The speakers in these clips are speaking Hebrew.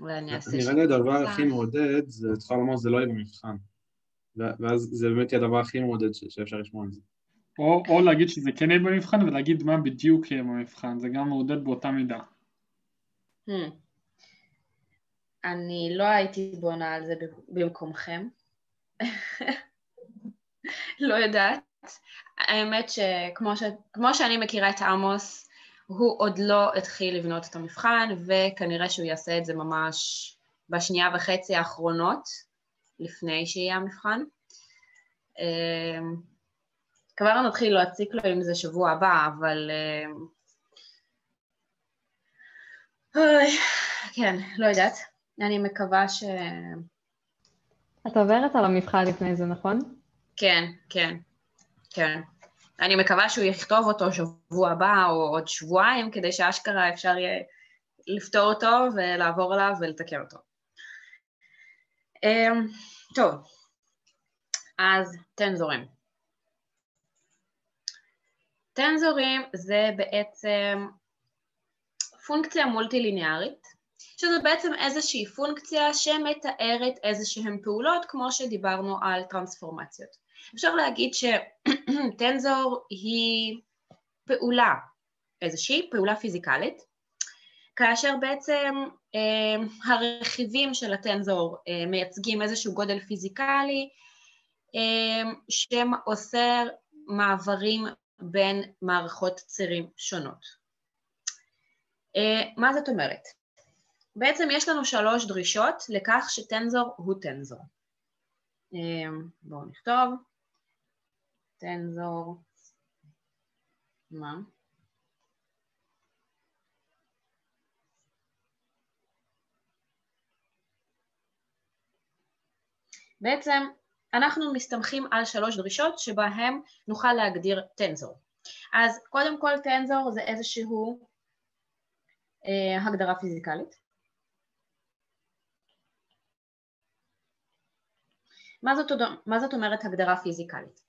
אולי אני אעשה... נראה לי הדבר הכי מעודד, זה צריכה לומר, זה לא יהיה במבחן. ואז זה באמת יהיה הדבר הכי מעודד שאפשר לשמוע על זה. או, או להגיד שזה כן יהיה במבחן ולהגיד מה בדיוק יהיה במבחן, זה גם מעודד באותה מידה. Hmm. אני לא הייתי בונה על זה במקומכם. לא יודעת. האמת שכמו ש... שאני מכירה את עמוס, הוא עוד לא התחיל לבנות את המבחן, וכנראה שהוא יעשה את זה ממש בשנייה וחצי האחרונות, לפני שיהיה המבחן. אמ, כבר נתחיל להציק לו אם זה שבוע הבא, אבל... אמ, אוי, כן, לא יודעת. אני מקווה ש... את עוברת על המבחן לפני זה, נכון? כן, כן, כן. אני מקווה שהוא יכתוב אותו שבוע הבא או עוד שבועיים, כדי שאשכרה אפשר יהיה לפתור אותו ולעבור עליו ולתקן אותו. אמ, טוב, אז טנזורים. טנזורים זה בעצם פונקציה מולטי-ליניארית, שזו בעצם איזושהי פונקציה שמתארת איזשהן פעולות, כמו שדיברנו על טרנספורמציות. אפשר להגיד שטנזור היא פעולה, איזושהי פעולה פיזיקלית, כאשר בעצם אה, הרכיבים של הטנזור אה, מייצגים איזשהו גודל פיזיקלי אה, שאוסר מעברים בין מערכות צירים שונות. אה, מה זאת אומרת? בעצם יש לנו שלוש דרישות לכך שטנזור הוא טנזור. אה, בואו נכתוב. טנזור, מה? בעצם אנחנו מסתמכים על שלוש דרישות שבהן נוכל להגדיר טנזור. אז קודם כל טנזור זה איזשהו אה, הגדרה פיזיקלית. מה זאת, מה זאת אומרת הגדרה פיזיקלית?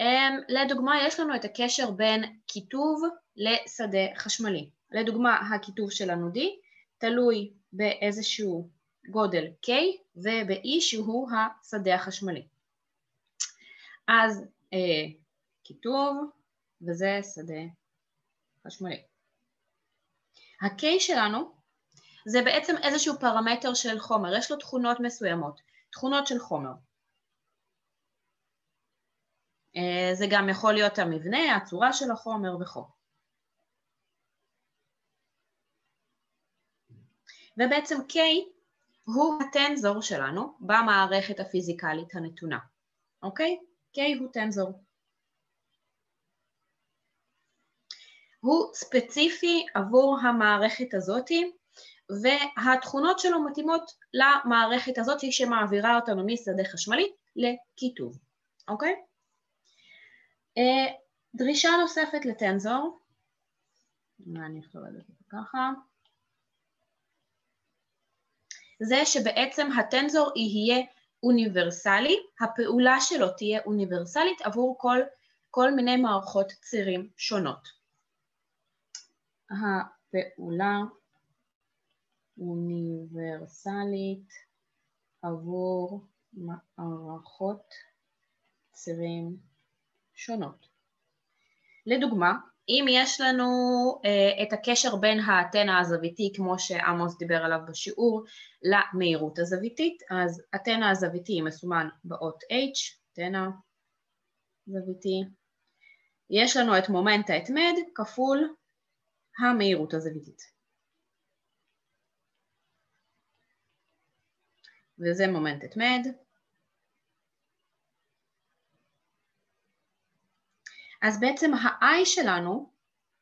Um, לדוגמה יש לנו את הקשר בין כיתוב לשדה חשמלי. לדוגמה הכיתוב שלנו D תלוי באיזשהו גודל K וב-E שהוא השדה החשמלי. אז uh, כיתוב וזה שדה חשמלי. ה-K שלנו זה בעצם איזשהו פרמטר של חומר, יש לו תכונות מסוימות, תכונות של חומר. אה, זה גם יכול להיות המבנה, הצורה של החומר וכו'. ובעצם K הוא הטנזור שלנו במערכת הפיזיקלית הנתונה, אוקיי? K הוא טנזור. הוא ספציפי עבור המערכת הזאתי והתכונות שלו מתאימות למערכת הזאתי שמעבירה אותנו משדה חשמלי לכיתוב, אוקיי? אה, דרישה נוספת לטנזור, אני אכתוב את זה ככה, זה שבעצם הטנזור יהיה אוניברסלי, הפעולה שלו תהיה אוניברסלית עבור כל, כל מיני מערכות צירים שונות. הפעולה אוניברסלית עבור מערכות צירים שונות. לדוגמה, אם יש לנו uh, את הקשר בין האתנה הזוויתי, כמו שעמוס דיבר עליו בשיעור, למהירות הזוויתית, אז אתנה הזוויתי מסומן באות H, אתנה זוויתי. יש לנו את מומנט ההתמד כפול המהירות הזוויתית. וזה מומנט התמד. אז בעצם ה-i שלנו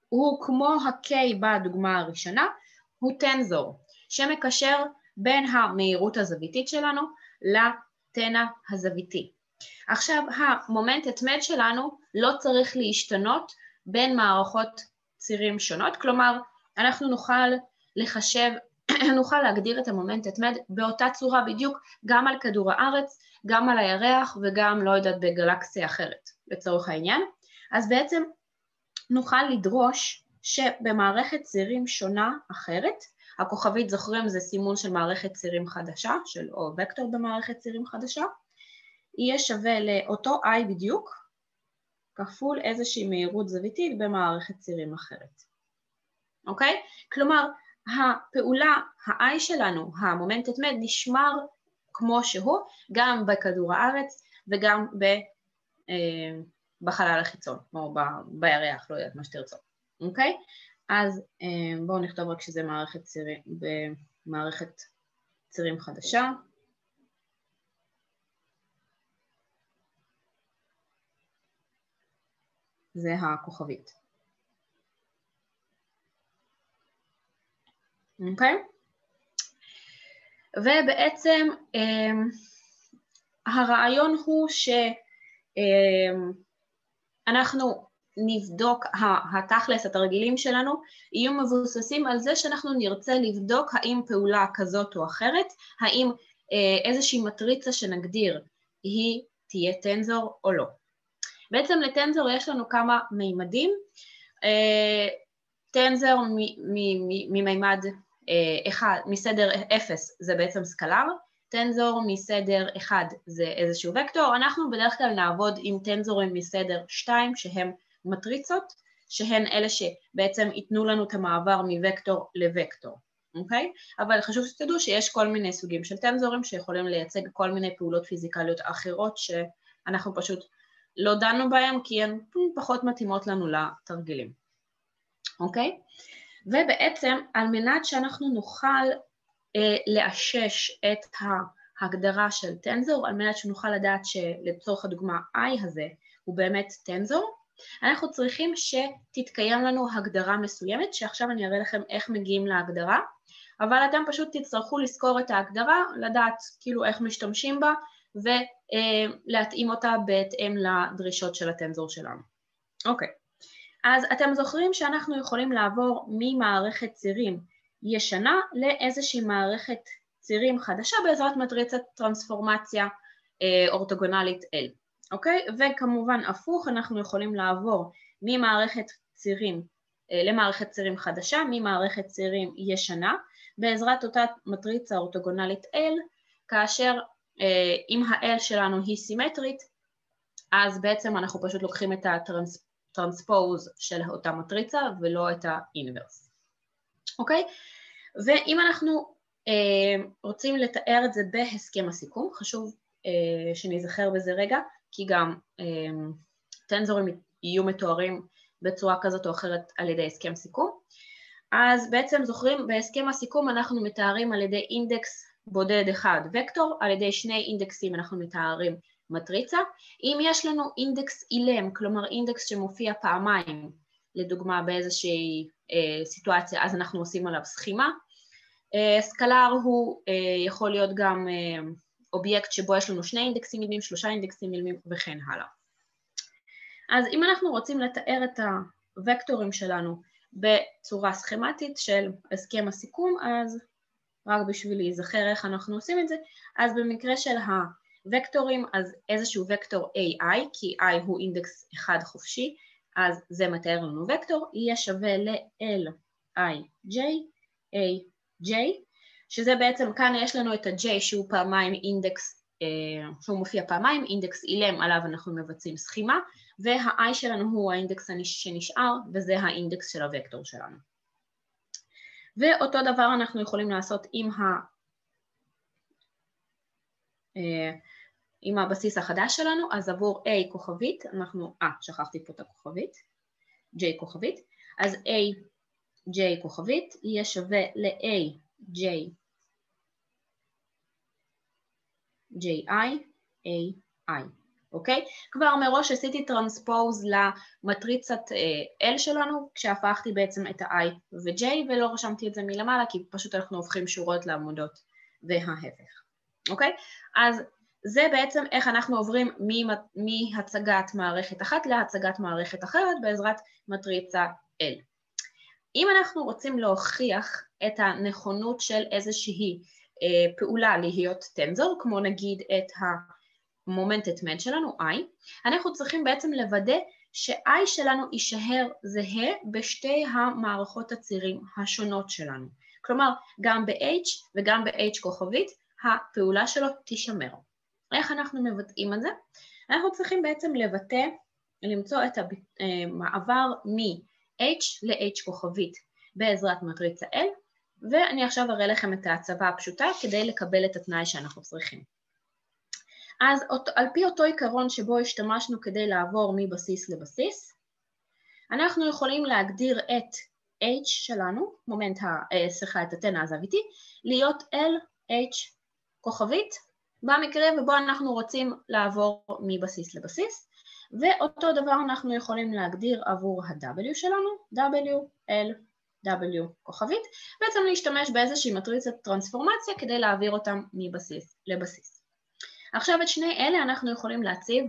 הוא כמו ה-k בדוגמה הראשונה, הוא טנזור, שמקשר בין המהירות הזוויתית שלנו לתנע הזוויתי. עכשיו המומנט התמד שלנו לא צריך להשתנות בין מערכות צירים שונות, כלומר אנחנו נוכל לחשב, נוכל להגדיר את המומנט התמד באותה צורה בדיוק גם על כדור הארץ, גם על הירח וגם לא יודעת בגלקסיה אחרת לצורך העניין. אז בעצם נוכל לדרוש שבמערכת צירים שונה אחרת הכוכבית, זוכרים, זה סימון של מערכת צירים חדשה, של או וקטור במערכת צירים חדשה, יהיה שווה לאותו i בדיוק, כפול איזושהי מהירות זוויתית במערכת צירים אחרת, אוקיי? כלומר, הפעולה, ה-i שלנו, המומנט התמד, נשמר כמו שהוא, גם בכדור הארץ וגם ב, אה, בחלל החיצון, או בירח, לא יודעת מה שתרצו, אוקיי? אז אה, בואו נכתוב רק שזה מערכת צירים, במערכת צירים חדשה. זה הכוכבית. אוקיי? ובעצם אה, הרעיון הוא שאנחנו נבדוק, התכלס, התרגילים שלנו, יהיו מבוססים על זה שאנחנו נרצה לבדוק האם פעולה כזאת או אחרת, האם אה, איזושהי מטריצה שנגדיר היא תהיה טנזור או לא. בעצם לטנזור יש לנו כמה מימדים, אה, טנזור ממימד אה, אחד, מסדר 0 זה בעצם סקלר, טנזור מסדר 1 זה איזשהו וקטור, אנחנו בדרך כלל נעבוד עם טנזורים מסדר 2 שהם מטריצות, שהן אלה שבעצם ייתנו לנו את המעבר מוקטור לוקטור, אוקיי? אבל חשוב שתדעו שיש כל מיני סוגים של טנזורים שיכולים לייצג כל מיני פעולות פיזיקליות אחרות שאנחנו פשוט לא דנו בהן כי הן פחות מתאימות לנו לתרגילים, אוקיי? ובעצם על מנת שאנחנו נוכל לאשש את ההגדרה של טנזור, על מנת שנוכל לדעת שלצורך הדוגמה i הזה הוא באמת טנזור, אנחנו צריכים שתתקיים לנו הגדרה מסוימת, שעכשיו אני אראה לכם איך מגיעים להגדרה, אבל אתם פשוט תצטרכו לזכור את ההגדרה, לדעת כאילו איך משתמשים בה ולהתאים אותה בהתאם לדרישות של הטנזור שלנו. אוקיי, אז אתם זוכרים שאנחנו יכולים לעבור ממערכת צירים ישנה לאיזושהי מערכת צירים חדשה בעזרת מטריצת טרנספורמציה אה, אורתוגונלית L. אוקיי? וכמובן הפוך, אנחנו יכולים לעבור ממערכת צירים אה, למערכת צירים חדשה, ממערכת צירים ישנה, בעזרת אותה מטריצה אורתוגונלית L, כאשר אה, אם ה-L שלנו היא סימטרית, אז בעצם אנחנו פשוט לוקחים את הטרנספוז של אותה מטריצה ולא את האינברס, אוקיי? ואם אנחנו אה, רוצים לתאר את זה בהסכם הסיכום, חשוב אה, שנזכר בזה רגע, כי גם אמ, טנזורים יהיו מתוארים בצורה כזאת או אחרת על ידי הסכם סיכום. אז בעצם זוכרים, בהסכם הסיכום אנחנו מתארים על ידי אינדקס בודד אחד וקטור, על ידי שני אינדקסים אנחנו מתארים מטריצה. אם יש לנו אינדקס אילם, כלומר אינדקס שמופיע פעמיים, לדוגמה באיזושהי אה, סיטואציה, אז אנחנו עושים עליו סכימה. אה, סקלר הוא אה, יכול להיות גם אה, אובייקט שבו יש לנו שני אינדקסים אילמים, שלושה אינדקסים אילמים וכן הלאה. אז אם אנחנו רוצים לתאר את הוקטורים שלנו בצורה סכמטית של הסכם הסיכום, אז רק בשביל להיזכר איך אנחנו עושים את זה, אז במקרה של הוקטורים, אז איזשהו וקטור AI, כי I הוא אינדקס אחד חופשי, אז זה מתאר לנו וקטור, יהיה שווה ל-Lij, AJ, שזה בעצם, כאן יש לנו את ה-J שהוא פעמיים אינדקס, אה, שהוא מופיע פעמיים, אינדקס אילם עליו אנחנו מבצעים סכימה, וה-I שלנו הוא האינדקס שנשאר, וזה האינדקס של הוקטור שלנו. ואותו דבר אנחנו יכולים לעשות עם, ה... עם הבסיס החדש שלנו, אז עבור A כוכבית, אנחנו, אה, שכחתי פה את הכוכבית, J כוכבית, אז A, J כוכבית יהיה שווה ל-A J, J, I, A, I, אוקיי? כבר מראש עשיתי טרנספוז למטריצת אה, L שלנו, כשהפכתי בעצם את ה-I ו-J ולא רשמתי את זה מלמעלה, כי פשוט אנחנו הופכים שורות לעמודות וההפך, אוקיי? אז זה בעצם איך אנחנו עוברים מהצגת מערכת אחת להצגת מערכת אחרת בעזרת מטריצה L. אם אנחנו רוצים להוכיח את הנכונות של איזושהי אה, פעולה להיות טנזור, כמו נגיד את המומנט התמד שלנו, I, אנחנו צריכים בעצם לוודא ש-I שלנו יישאר זהה בשתי המערכות הצירים השונות שלנו. כלומר, גם ב-H וגם ב-H כוכבית, הפעולה שלו תישמר. איך אנחנו מבטאים את זה? אנחנו צריכים בעצם לבטא, למצוא את המעבר מ-H ל-H כוכבית בעזרת מטריצה L, ואני עכשיו אראה לכם את ההצבה הפשוטה כדי לקבל את התנאי שאנחנו צריכים. אז על פי אותו עיקרון שבו השתמשנו כדי לעבור מבסיס לבסיס, אנחנו יכולים להגדיר את H שלנו, מומנט, אה, סליחה, את התנא הזוויתי, להיות LH כוכבית, במקרה ובו אנחנו רוצים לעבור מבסיס לבסיס, ואותו דבר אנחנו יכולים להגדיר עבור ה-W שלנו, W, L, W כוכבית, בעצם להשתמש באיזושהי מטריצת טרנספורמציה כדי להעביר אותם מבסיס לבסיס. עכשיו את שני אלה אנחנו יכולים להציב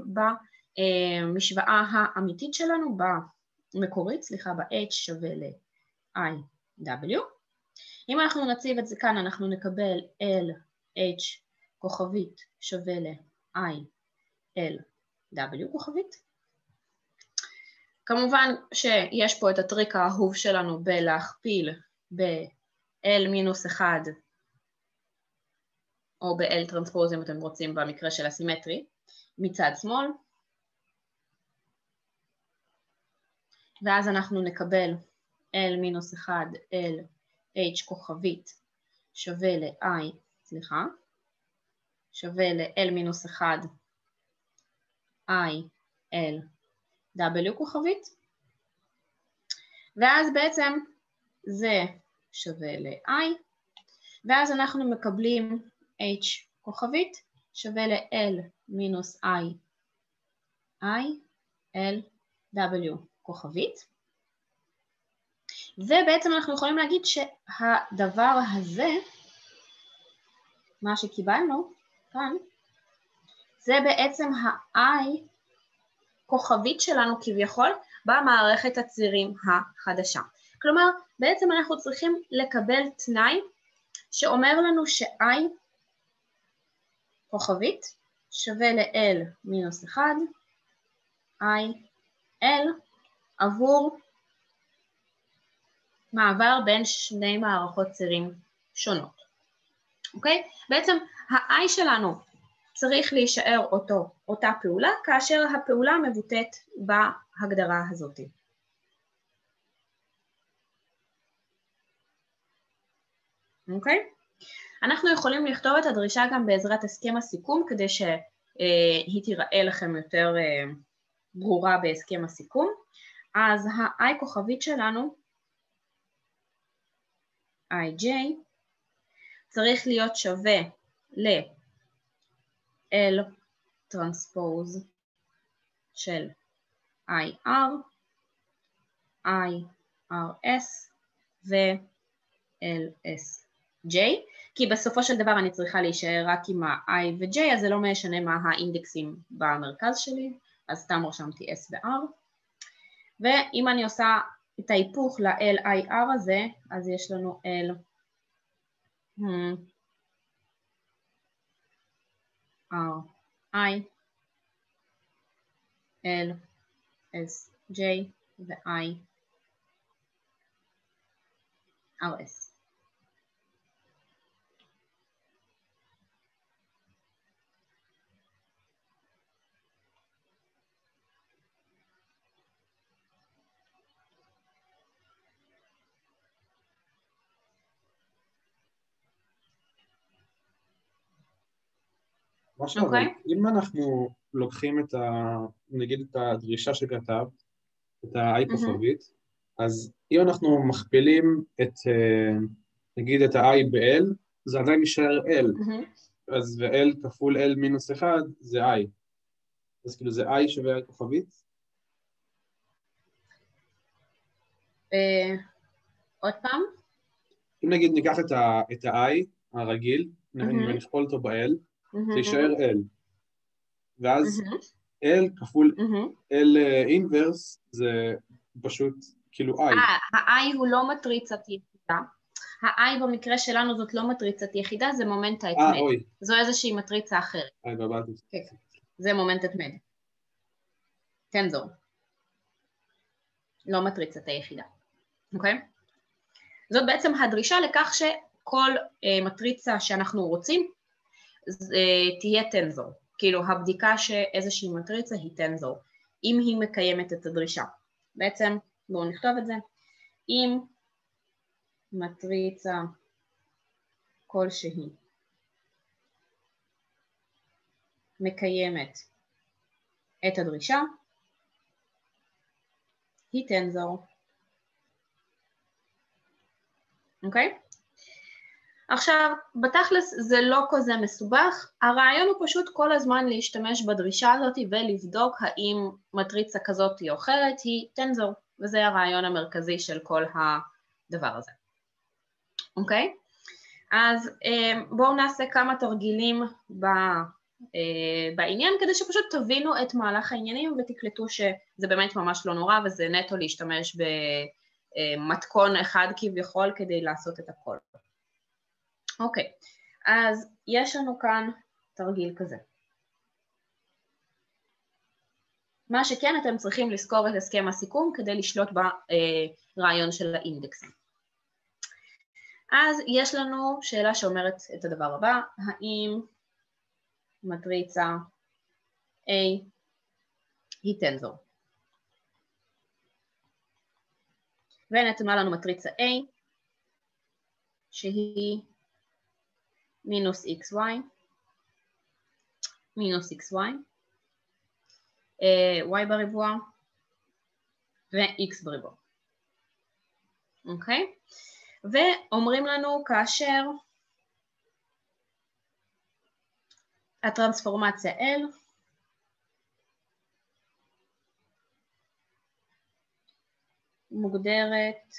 במשוואה האמיתית שלנו, במקורית, סליחה, ב-H שווה ל-IW. אם אנחנו נציב את זה כאן אנחנו נקבל LH כוכבית שווה ל-ILW כוכבית. כמובן שיש פה את הטריק האהוב שלנו בלהכפיל ב-L מינוס 1 או ב-L טרנספוז אם אתם רוצים במקרה של הסימטרי מצד שמאל ואז אנחנו נקבל L מינוס 1 L H כוכבית שווה ל-I, סליחה, שווה ל-L מינוס 1 I L W כוכבית, ואז בעצם זה שווה ל-I, ואז אנחנו מקבלים H כוכבית שווה ל-L מינוס I, I, L, W כוכבית, ובעצם אנחנו יכולים להגיד שהדבר הזה, מה שקיבלנו כאן, זה בעצם ה-I כוכבית שלנו כביכול במערכת הצירים החדשה. כלומר, בעצם אנחנו צריכים לקבל תנאי שאומר לנו ש-i כוכבית שווה ל-l מינוס 1, i, l עבור מעבר בין שני מערכות צירים שונות, אוקיי? בעצם ה-i שלנו צריך להישאר אותו, אותה פעולה, כאשר הפעולה מבוטאת בהגדרה הזאת. אוקיי? אנחנו יכולים לכתוב את הדרישה גם בעזרת הסכם הסיכום כדי שהיא תיראה לכם יותר אה, ברורה בהסכם הסיכום. אז ה-i כוכבית שלנו, ij, צריך להיות שווה ל... L טרנספוז של IR, IRS ו-LSJ, כי בסופו של דבר אני צריכה להישאר רק עם ה-I ו-J, אז זה לא משנה מה האינדקסים במרכז שלי, אז סתם רשמתי S ו-R. ואם אני עושה את ההיפוך ל-LIR הזה, אז יש לנו L hmm. R I. L. S. J. ו-I R S. עכשיו, okay. אוקיי. אם אנחנו לוקחים את ה... נגיד את הדרישה שכתב, את ה-i כוכבית, mm-hmm. אז אם אנחנו מכפילים את, אה, נגיד את ה-i ב-l, זה עדיין נשאר l, mm-hmm. אז ו-l כפול l מינוס 1 זה i. אז כאילו זה i שווה i כוכבית? אה, עוד פעם? אם נגיד ניקח את ה-i הרגיל, ונכפול אותו ב-l, זה יישאר L. ואז L כפול L אינברס זה פשוט כאילו I. ה-I הוא לא מטריצת יחידה. ה-I במקרה שלנו זאת לא מטריצת יחידה, זה מומנט ההתמד. אה, אוי. זו איזושהי מטריצה אחרת. אה, התבלבלתי. כן, זה מומנט התמד. טנזור. לא מטריצת היחידה, אוקיי? זאת בעצם הדרישה לכך שכל אה, מטריצה שאנחנו רוצים אה, תהיה טנזור, כאילו הבדיקה שאיזושהי מטריצה היא טנזור, אם היא מקיימת את הדרישה. בעצם בואו נכתוב את זה, אם מטריצה כלשהי מקיימת את הדרישה, היא טנזור. אוקיי? Okay? עכשיו, בתכלס זה לא כזה מסובך, הרעיון הוא פשוט כל הזמן להשתמש בדרישה הזאת ולבדוק האם מטריצה כזאת או אחרת היא טנזור, וזה הרעיון המרכזי של כל הדבר הזה. אוקיי? אז אה, בואו נעשה כמה תרגילים ב, אה, בעניין כדי שפשוט תבינו את מהלך העניינים ותקלטו שזה באמת ממש לא נורא וזה נטו להשתמש במתכון אחד כביכול כדי לעשות את הכל. אוקיי, אז יש לנו כאן תרגיל כזה. מה שכן, אתם צריכים לזכור את הסכם הסיכום כדי לשלוט ברעיון של האינדקסים. אז יש לנו שאלה שאומרת את הדבר הבא, האם מטריצה A היא טנזור? ונתונה לנו מטריצה A שהיא מינוס xy, מינוס xy, y בריבוע ו-x בריבוע, אוקיי? ואומרים לנו כאשר הטרנספורמציה L מוגדרת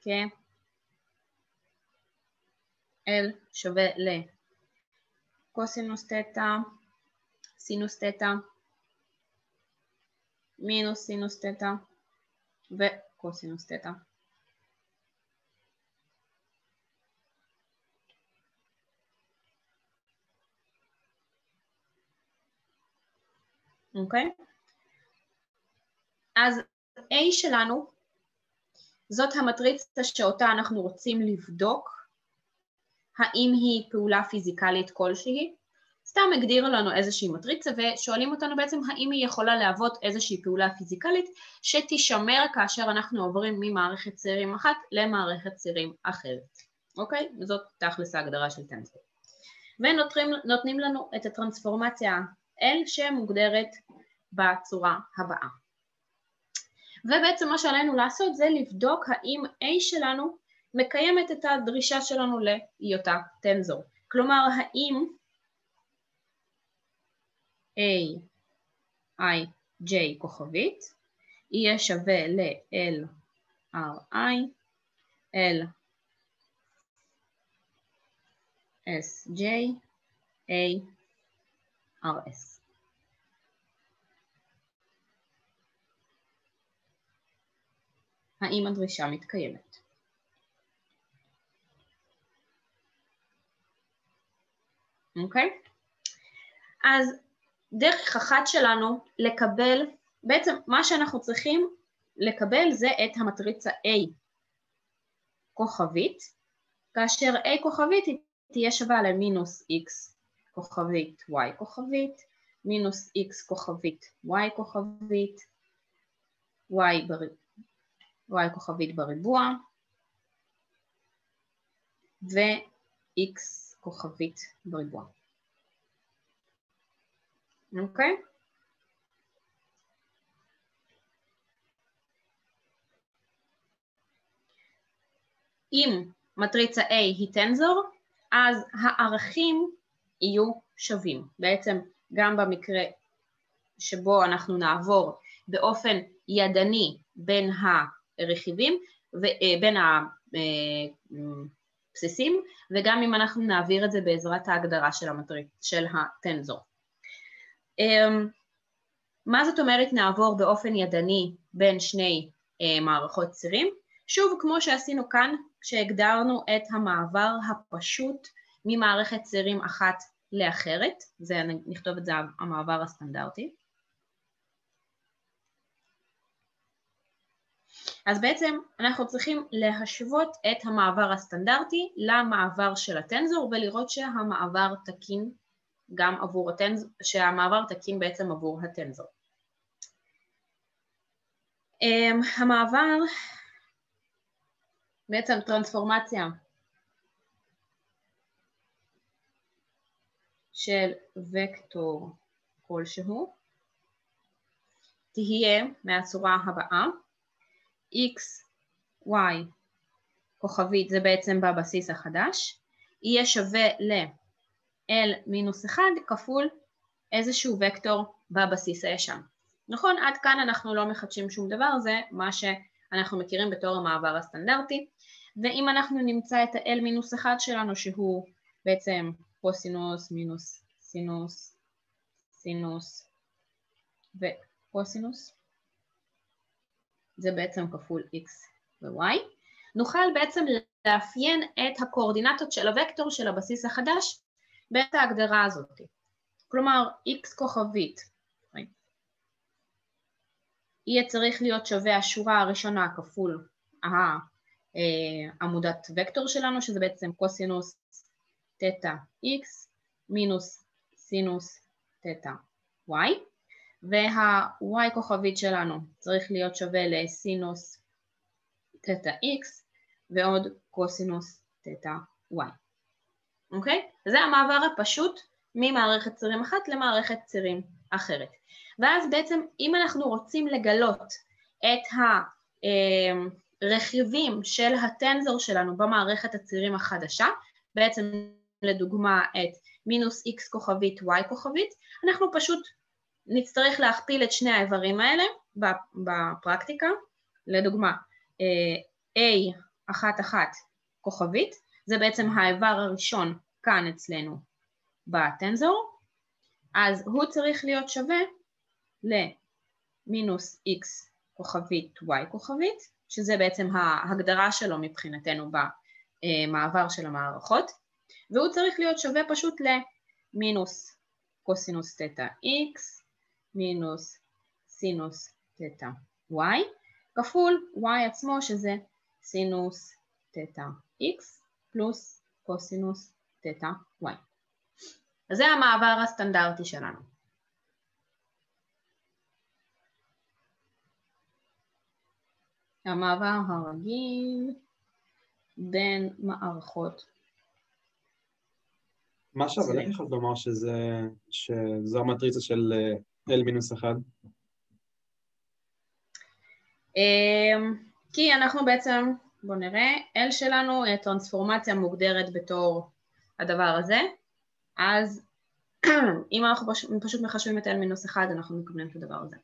כ... L שווה לקוסינוס תטא, סינוס תטא, מינוס סינוס תטא וקוסינוס תטא. אוקיי? אז A שלנו זאת המטריצה שאותה אנחנו רוצים לבדוק האם היא פעולה פיזיקלית כלשהי, סתם הגדירו לנו איזושהי מטריצה ושואלים אותנו בעצם האם היא יכולה להוות איזושהי פעולה פיזיקלית שתישמר כאשר אנחנו עוברים ממערכת צירים אחת למערכת צירים אחרת, אוקיי? זאת תכלס ההגדרה של טנספור. ונותנים לנו את הטרנספורמציה L שמוגדרת בצורה הבאה. ובעצם מה שעלינו לעשות זה לבדוק האם A שלנו מקיימת את הדרישה שלנו להיותה טנזור. כלומר, האם a i j כוכבית יהיה שווה ל-l r i l s j a r s. האם הדרישה מתקיימת? אוקיי? אז דרך אחת שלנו לקבל, בעצם מה שאנחנו צריכים לקבל זה את המטריצה A כוכבית, כאשר A כוכבית היא תהיה שווה למינוס X כוכבית Y כוכבית, מינוס X כוכבית Y כוכבית, Y, בר... y כוכבית בריבוע, ו-X כוכבית בריבוע. אוקיי? אם מטריצה A היא טנזור, אז הערכים יהיו שווים. בעצם גם במקרה שבו אנחנו נעבור באופן ידני בין הרכיבים, אה, בין בסיסים, וגם אם אנחנו נעביר את זה בעזרת ההגדרה של, המטריק, של הטנזור. אמ, מה זאת אומרת נעבור באופן ידני בין שני אה, מערכות צירים? שוב, כמו שעשינו כאן, כשהגדרנו את המעבר הפשוט ממערכת צירים אחת לאחרת, זה, נכתוב את זה המעבר הסטנדרטי. אז בעצם אנחנו צריכים להשוות את המעבר הסטנדרטי למעבר של הטנזור ולראות שהמעבר תקין גם עבור הטנזור, שהמעבר תקין בעצם עבור הטנזור. אמ, המעבר, בעצם טרנספורמציה של וקטור כלשהו, תהיה מהצורה הבאה x, y, כוכבית זה בעצם בבסיס החדש, יהיה שווה ל-l מינוס 1 כפול איזשהו וקטור בבסיס הישן. נכון, עד כאן אנחנו לא מחדשים שום דבר, זה מה שאנחנו מכירים בתור המעבר הסטנדרטי, ואם אנחנו נמצא את ה-l מינוס 1 שלנו שהוא בעצם קוסינוס מינוס סינוס, סינוס וקוסינוס, זה בעצם כפול x ו-y, נוכל בעצם לאפיין את הקואורדינטות של הוקטור של הבסיס החדש בעת ההגדרה הזאת. כלומר, x כוכבית יהיה צריך להיות שווה השורה הראשונה כפול העמודת וקטור שלנו, שזה בעצם קוסינוס תטא x מינוס סינוס תטא y, וה-y כוכבית שלנו צריך להיות שווה לסינוס תטא x ועוד קוסינוס תטא y. אוקיי? זה המעבר הפשוט ממערכת צירים אחת למערכת צירים אחרת. ואז בעצם אם אנחנו רוצים לגלות את הרכיבים של הטנזור שלנו במערכת הצירים החדשה, בעצם לדוגמה את מינוס x כוכבית y כוכבית, אנחנו פשוט נצטרך להכפיל את שני האיברים האלה בפרקטיקה, לדוגמה a אחת אחת כוכבית, זה בעצם האיבר הראשון כאן אצלנו בטנזור, אז הוא צריך להיות שווה למינוס x כוכבית y כוכבית, שזה בעצם ההגדרה שלו מבחינתנו במעבר של המערכות, והוא צריך להיות שווה פשוט למינוס קוסינוס תטא x מינוס סינוס תטא y כפול y עצמו שזה סינוס תטא x פלוס קוסינוס תטא y. אז זה המעבר הסטנדרטי שלנו. המעבר הרגיל בין מערכות. מה איך יכולת לומר שזה, שזו המטריצה של אה, L מינוס 1? אמ, כי אנחנו בעצם, בואו נראה, L שלנו אה, טרנספורמציה מוגדרת בתור הדבר הזה, אז אם אנחנו פשוט מחשבים את L מינוס 1 אנחנו מקבלים את הדבר הזה.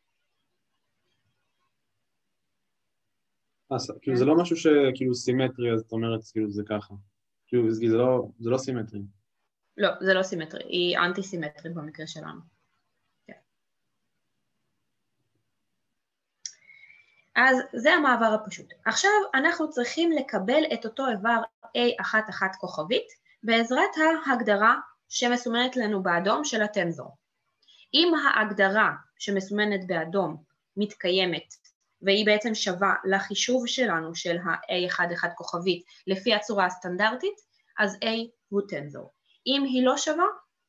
אז כאילו זה לא משהו שכאילו סימטרי, אז את אומרת כאילו זה ככה. כאילו זה לא, זה לא סימטרי. לא, זה לא סימטרי, היא אנטי סימטרית במקרה שלנו. אז זה המעבר הפשוט. עכשיו אנחנו צריכים לקבל את אותו איבר A11 כוכבית בעזרת ההגדרה שמסומנת לנו באדום של הטנזור. אם ההגדרה שמסומנת באדום מתקיימת והיא בעצם שווה לחישוב שלנו של ה-A11 כוכבית לפי הצורה הסטנדרטית, אז A הוא טנזור. אם היא לא שווה,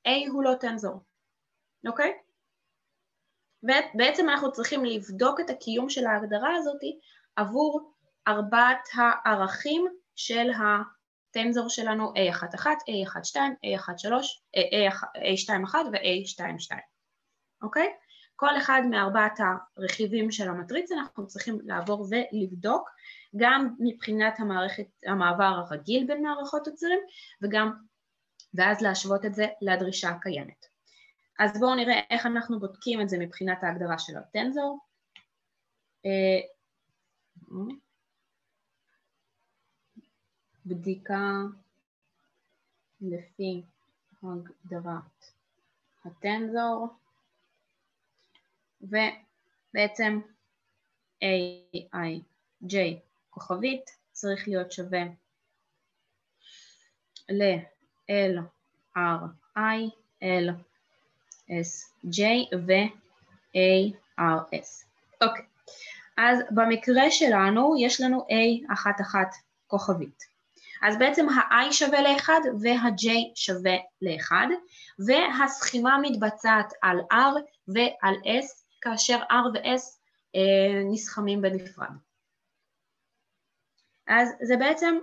A הוא לא טנזור, אוקיי? ובעצם אנחנו צריכים לבדוק את הקיום של ההגדרה הזאת עבור ארבעת הערכים של הטנזור שלנו A11, A12, A13, A21 ו-A22, אוקיי? כל אחד מארבעת הרכיבים של המטריצה אנחנו צריכים לעבור ולבדוק גם מבחינת המערכת, המעבר הרגיל בין מערכות הצירים וגם, ואז להשוות את זה לדרישה הקיימת. אז בואו נראה איך אנחנו בודקים את זה מבחינת ההגדרה של הטנזור. בדיקה לפי הגדרת הטנזור ובעצם AIJ כוכבית צריך להיות שווה ל-LRI, LSJ ו-ARS. אוקיי, אז במקרה שלנו יש לנו A אחת אחת כוכבית. אז בעצם ה-i שווה ל-1 וה-j שווה ל-1, והסכימה מתבצעת על r ועל s, כאשר r ו-s אה, נסכמים בנפרד. אז זה בעצם,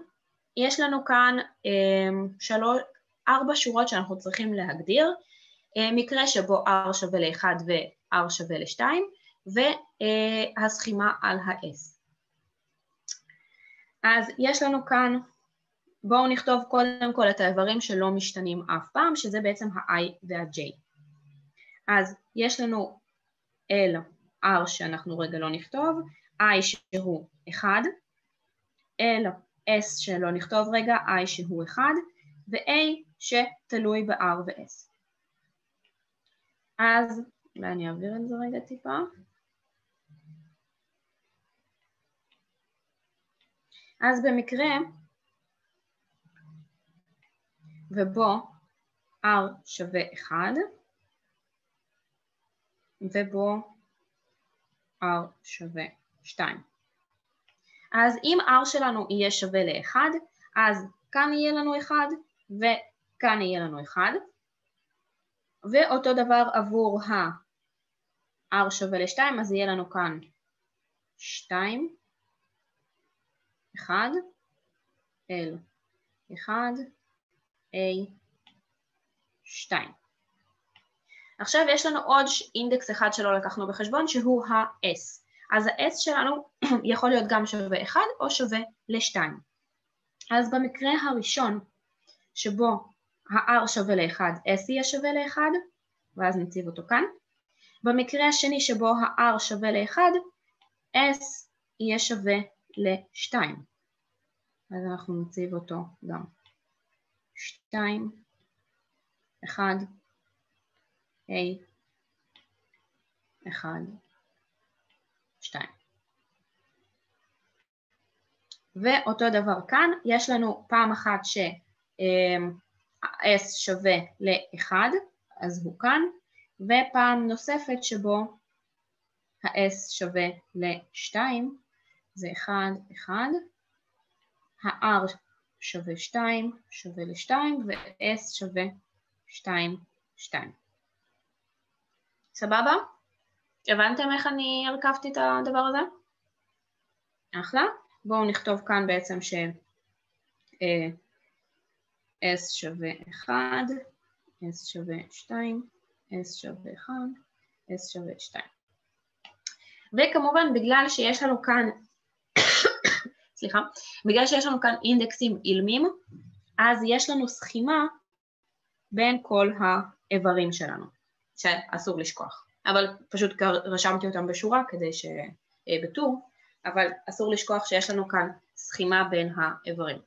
יש לנו כאן אה, שלוש, ארבע שורות שאנחנו צריכים להגדיר, מקרה שבו r שווה ל-1 ו-r שווה ל-2, והסכימה על ה-s. אז יש לנו כאן בואו נכתוב קודם כל את האיברים שלא משתנים אף פעם, שזה בעצם ה-i וה-j. אז יש לנו L, R שאנחנו רגע לא נכתוב, I שהוא 1, L, S שלא נכתוב רגע, I שהוא 1, ו-A שתלוי ב-R ו-S. אז אולי אני אעביר את זה רגע טיפה. אז במקרה ובו r שווה 1 ובו r שווה 2. אז אם r שלנו יהיה שווה ל-1, אז כאן יהיה לנו 1 וכאן יהיה לנו 1, ואותו דבר עבור ה-r שווה ל-2, אז יהיה לנו כאן 2, 1, L, 1, A, 2. עכשיו יש לנו עוד אינדקס אחד שלא לקחנו בחשבון שהוא ה-S. אז ה-S שלנו יכול להיות גם שווה 1 או שווה ל-2. אז במקרה הראשון שבו ה-R שווה ל-1, S יהיה שווה ל-1, ואז נציב אותו כאן. במקרה השני שבו ה-R שווה ל-1, S יהיה שווה ל-2. אז אנחנו נציב אותו גם שתיים, אחד, A, אחד, שתיים. ואותו דבר כאן, יש לנו פעם אחת ש-S שווה ל-1, אז הוא כאן, ופעם נוספת שבו ה-S שווה ל-2, זה 1, 1, ה-R שווה 2 שווה ל-2 ו-S שווה 2, 2. סבבה? הבנתם איך אני הרכבתי את הדבר הזה? אחלה. בואו נכתוב כאן בעצם ש... אה, S שווה 1, S שווה 2, S שווה 1, S שווה 2. וכמובן בגלל שיש לנו כאן סליחה, בגלל שיש לנו כאן אינדקסים אילמים, אז יש לנו סכימה בין כל האיברים שלנו, שאסור לשכוח. אבל פשוט רשמתי אותם בשורה כדי ש... אה, בטור, אבל אסור לשכוח שיש לנו כאן סכימה בין האיברים.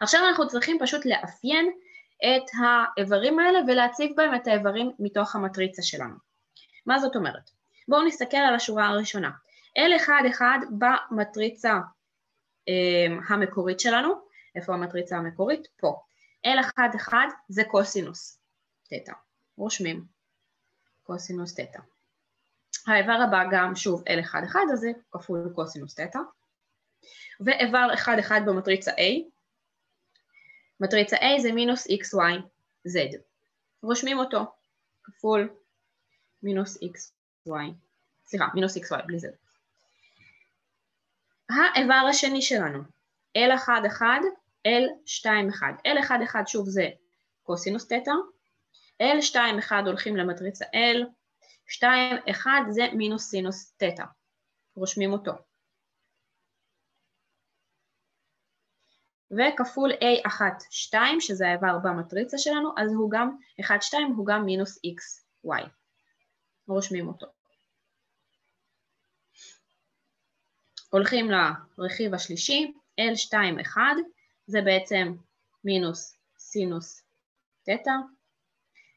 עכשיו אנחנו צריכים פשוט לאפיין את האיברים האלה ולהציב בהם את האיברים מתוך המטריצה שלנו. מה זאת אומרת? בואו נסתכל על השורה הראשונה. L11 במטריצה אה, המקורית שלנו, איפה המטריצה המקורית? פה. L11 זה קוסינוס תטא, רושמים קוסינוס תטא. האיבר הבא גם שוב L11 אז זה כפול קוסינוס תטא. ואיבר 1-1 במטריצה A, מטריצה A זה מינוס XY Z. רושמים אותו כפול מינוס XY, סליחה, מינוס XY בלי Z. האיבר השני שלנו, L11, L21. L11 שוב זה קוסינוס תטא, L21 הולכים למטריצה L, 21 זה מינוס סינוס תטא, רושמים אותו. וכפול A1, 2, שזה האיבר במטריצה שלנו, אז הוא גם, 1, 2 הוא גם מינוס XY, רושמים אותו. הולכים לרכיב השלישי, L2-1, זה בעצם מינוס סינוס תטא,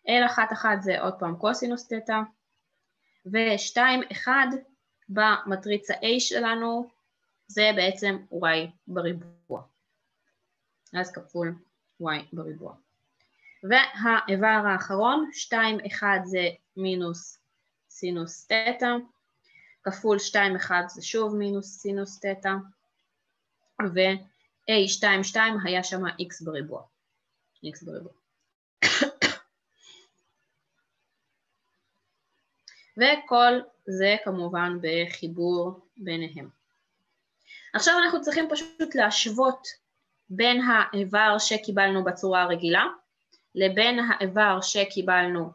L1-1 זה עוד פעם קוסינוס תטא, ו-2-1 במטריצה A שלנו זה בעצם y בריבוע, אז כפול y בריבוע. והאיבר האחרון, 2-1 זה מינוס סינוס תטא, כפול 2, 1 זה שוב מינוס סינוס תטא, ו-a2, 2 היה שם x בריבוע. x בריבוע. וכל זה כמובן בחיבור ביניהם. עכשיו אנחנו צריכים פשוט להשוות בין האיבר שקיבלנו בצורה הרגילה לבין האיבר שקיבלנו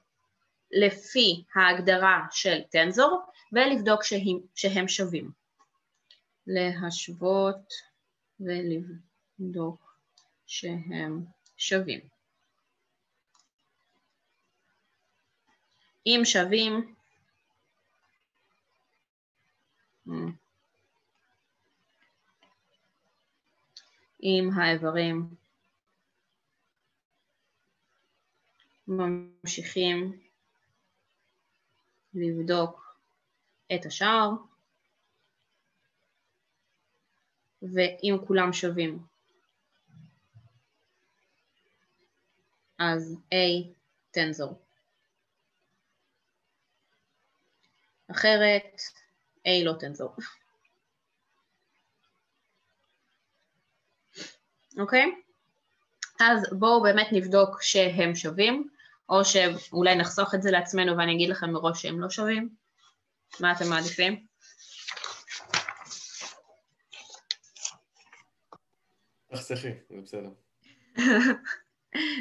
לפי ההגדרה של טנזור ולבדוק שהם, שהם שווים. להשוות ולבדוק שהם שווים. אם שווים, עם האיברים ממשיכים לבדוק את השאר, ואם כולם שווים, אז A טנזור. אחרת A לא טנזור. אוקיי? אז בואו באמת נבדוק שהם שווים, או שאולי נחסוך את זה לעצמנו ואני אגיד לכם מראש שהם לא שווים. מה אתם מעדיפים? תחסכי, זה בסדר.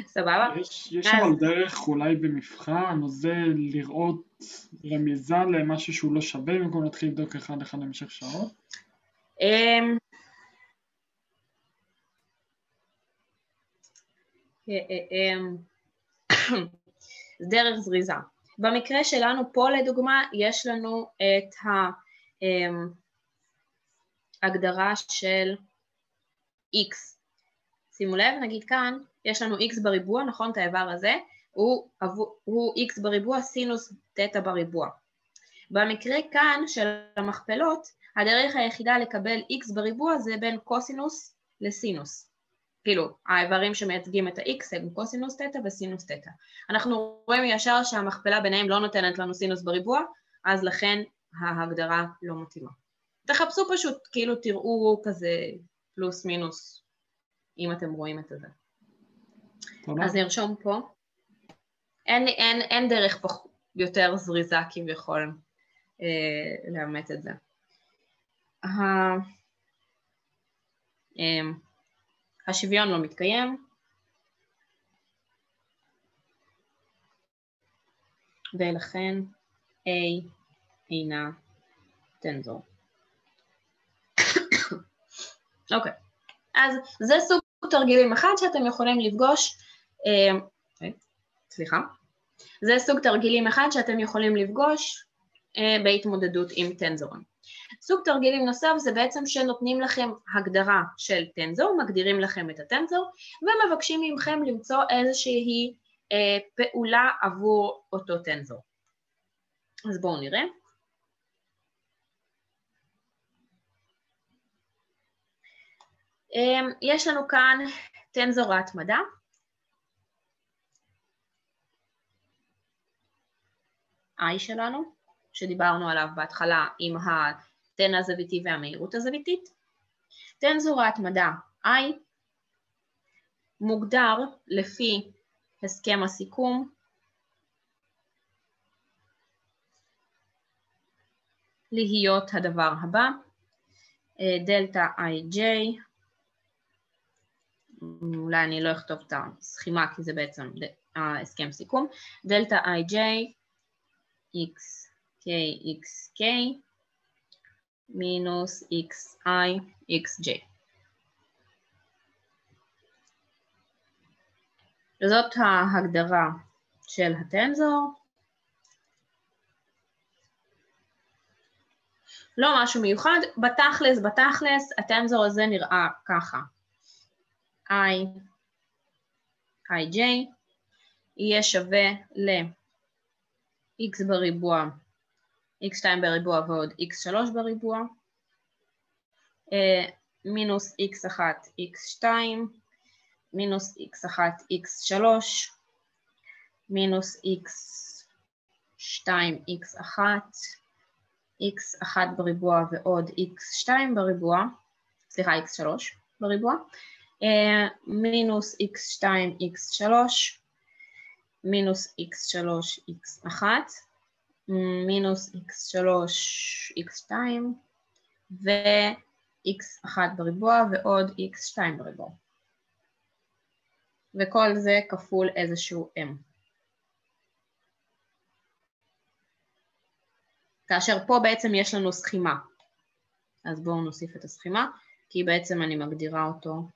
סבבה? יש, אבל דרך אולי במבחן, או זה לראות רמיזה למשהו שהוא לא שווה, במקום להתחיל לבדוק אחד אחד למשך שעות? אמ, אה, אה, אמ, דרך זריזה. במקרה שלנו פה לדוגמה יש לנו את ההגדרה של x. שימו לב, נגיד כאן יש לנו x בריבוע, נכון? את האיבר הזה, הוא, הוא x בריבוע סינוס תטא בריבוע. במקרה כאן של המכפלות, הדרך היחידה לקבל x בריבוע זה בין קוסינוס לסינוס. כאילו, האיברים שמייצגים את ה-x הם קוסינוס תטא וסינוס תטא. אנחנו רואים ישר שהמכפלה ביניהם לא נותנת לנו סינוס בריבוע, אז לכן ההגדרה לא מתאימה. תחפשו פשוט, כאילו תראו כזה פלוס מינוס, אם אתם רואים את זה. תודה. אז נרשום פה. אין, אין, אין דרך פה יותר זריזה כביכול אה, לאמת את זה. אה, אה, השוויון לא מתקיים, ולכן A אינה טנזור. אוקיי, okay. אז זה סוג תרגילים אחד שאתם יכולים לפגוש, אה, אה, סליחה, זה סוג תרגילים אחד שאתם יכולים לפגוש אה, בהתמודדות עם טנזורים. סוג תרגילים נוסף זה בעצם שנותנים לכם הגדרה של טנזור, מגדירים לכם את הטנזור ומבקשים מכם למצוא איזושהי אה, פעולה עבור אותו טנזור. אז בואו נראה. אה, יש לנו כאן טנזור ההתמדה. I שלנו, שדיברנו עליו בהתחלה עם התן הזוויתי והמהירות הזוויתית. טנזור ההתמדה I מוגדר לפי הסכם הסיכום. להיות הדבר הבא, אה, דלתא ij, אולי אני לא אכתוב את הסכימה כי זה בעצם ההסכם סיכום, דלתא ij x k x k מינוס xi xj. זאת ההגדרה של הטנזור. לא משהו מיוחד, בתכלס, בתכלס, הטנזור הזה נראה ככה. i, ij, יהיה שווה ל-x בריבוע x2 בריבוע ועוד x3 בריבוע, אה, מינוס x1 x2, מינוס x1 x3, מינוס x2 x1, x1 בריבוע ועוד x2 בריבוע, סליחה x3 בריבוע, אה, מינוס x2 x3 מינוס x3 x1 מינוס x3 x2 ו-x1 בריבוע ועוד x2 בריבוע. וכל זה כפול איזשהו m. כאשר פה בעצם יש לנו סכימה. אז בואו נוסיף את הסכימה, כי בעצם אני מגדירה אותו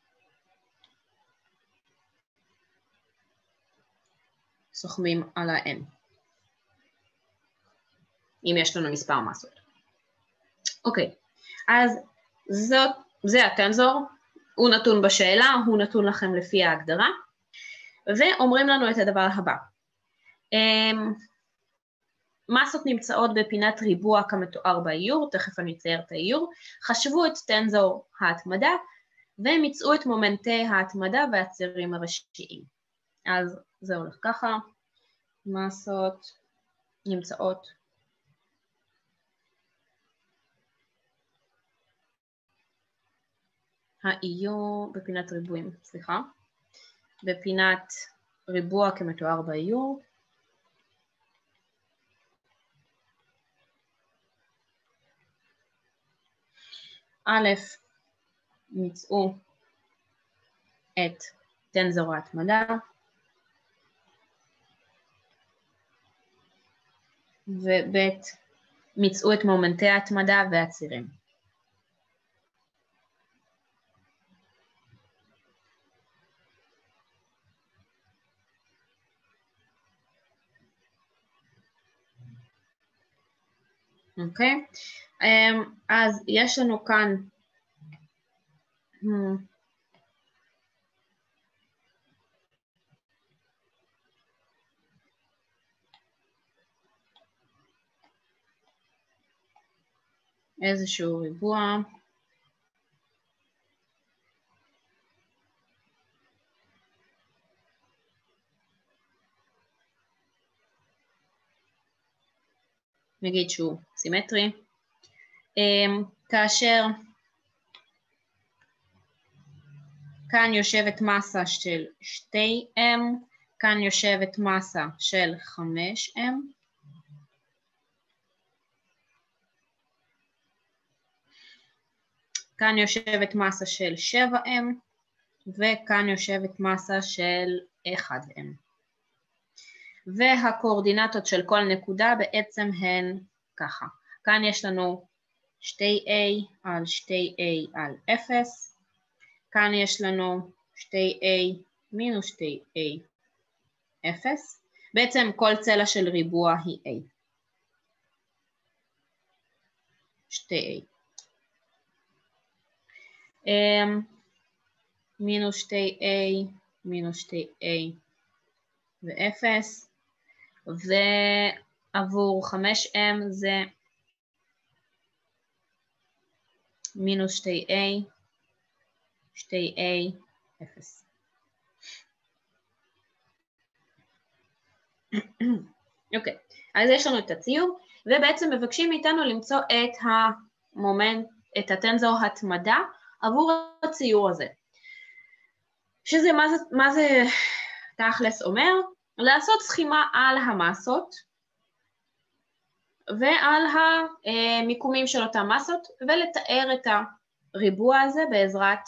סוכמים על ה-n, אם יש לנו מספר מסות. אוקיי, אז זאת, זה הטנזור, הוא נתון בשאלה, הוא נתון לכם לפי ההגדרה, ואומרים לנו את הדבר הבא. אמ, מסות נמצאות בפינת ריבוע כמתואר באיור, תכף אני אצייר את האיור, חשבו את טנזור ההתמדה ומיצאו את מומנטי ההתמדה והצירים הראשיים. אז זה הולך ככה, מסות נמצאות האיור בפינת ריבועים, סליחה, בפינת ריבוע כמתואר באיור, א', מצאו את טנזור ההתמדה, וב' מצאו את מומנטי ההתמדה והצירים. אוקיי? אמ, אז יש לנו כאן. איזשהו ריבוע נגיד שהוא סימטרי, אמ, כאשר כאן יושבת מסה של 2M, כאן יושבת מסה של 5M, כאן יושבת מסה של 7M, וכאן יושבת מסה של 1M. והקואורדינטות של כל נקודה בעצם הן ככה. כאן יש לנו 2a על 2a על 0, כאן יש לנו 2a מינוס 2a 0, בעצם כל צלע של ריבוע היא a. 2a. Um, מינוס 2a, מינוס 2a ו-0, ועבור 5M זה מינוס 2A, 2A, 0. אוקיי, okay. אז יש לנו את הציור, ובעצם מבקשים מאיתנו למצוא את המומנט, את הטנזור התמדה עבור הציור הזה. שזה, מה זה, מה זה תכלס אומר? לעשות סכימה על המסות ועל המיקומים של אותן מסות ולתאר את הריבוע הזה בעזרת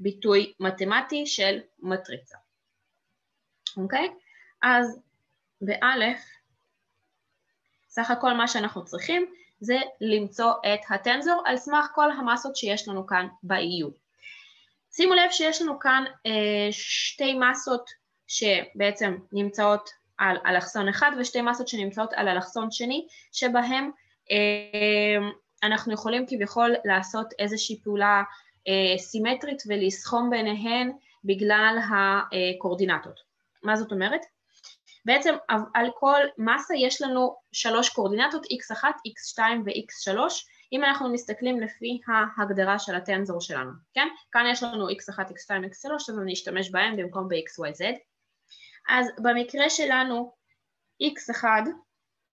ביטוי מתמטי של מטריצה. אוקיי? אז באלף, סך הכל מה שאנחנו צריכים זה למצוא את הטנזור על סמך כל המסות שיש לנו כאן ב-EU. שימו לב שיש לנו כאן אה, שתי מסות שבעצם נמצאות על אלכסון אחד ושתי מסות שנמצאות על אלכסון שני, שבהם אה, אנחנו יכולים כביכול לעשות איזושהי פעולה אה, סימטרית ולסכום ביניהן בגלל הקורדינטות. מה זאת אומרת? בעצם על כל מסה יש לנו שלוש קורדינטות x1, x2 ו-x3 אם אנחנו מסתכלים לפי ההגדרה של הטנזור שלנו, כן? כאן יש לנו x1, x2, x3 אז אני אשתמש בהם במקום ב-x, y, z אז במקרה שלנו x1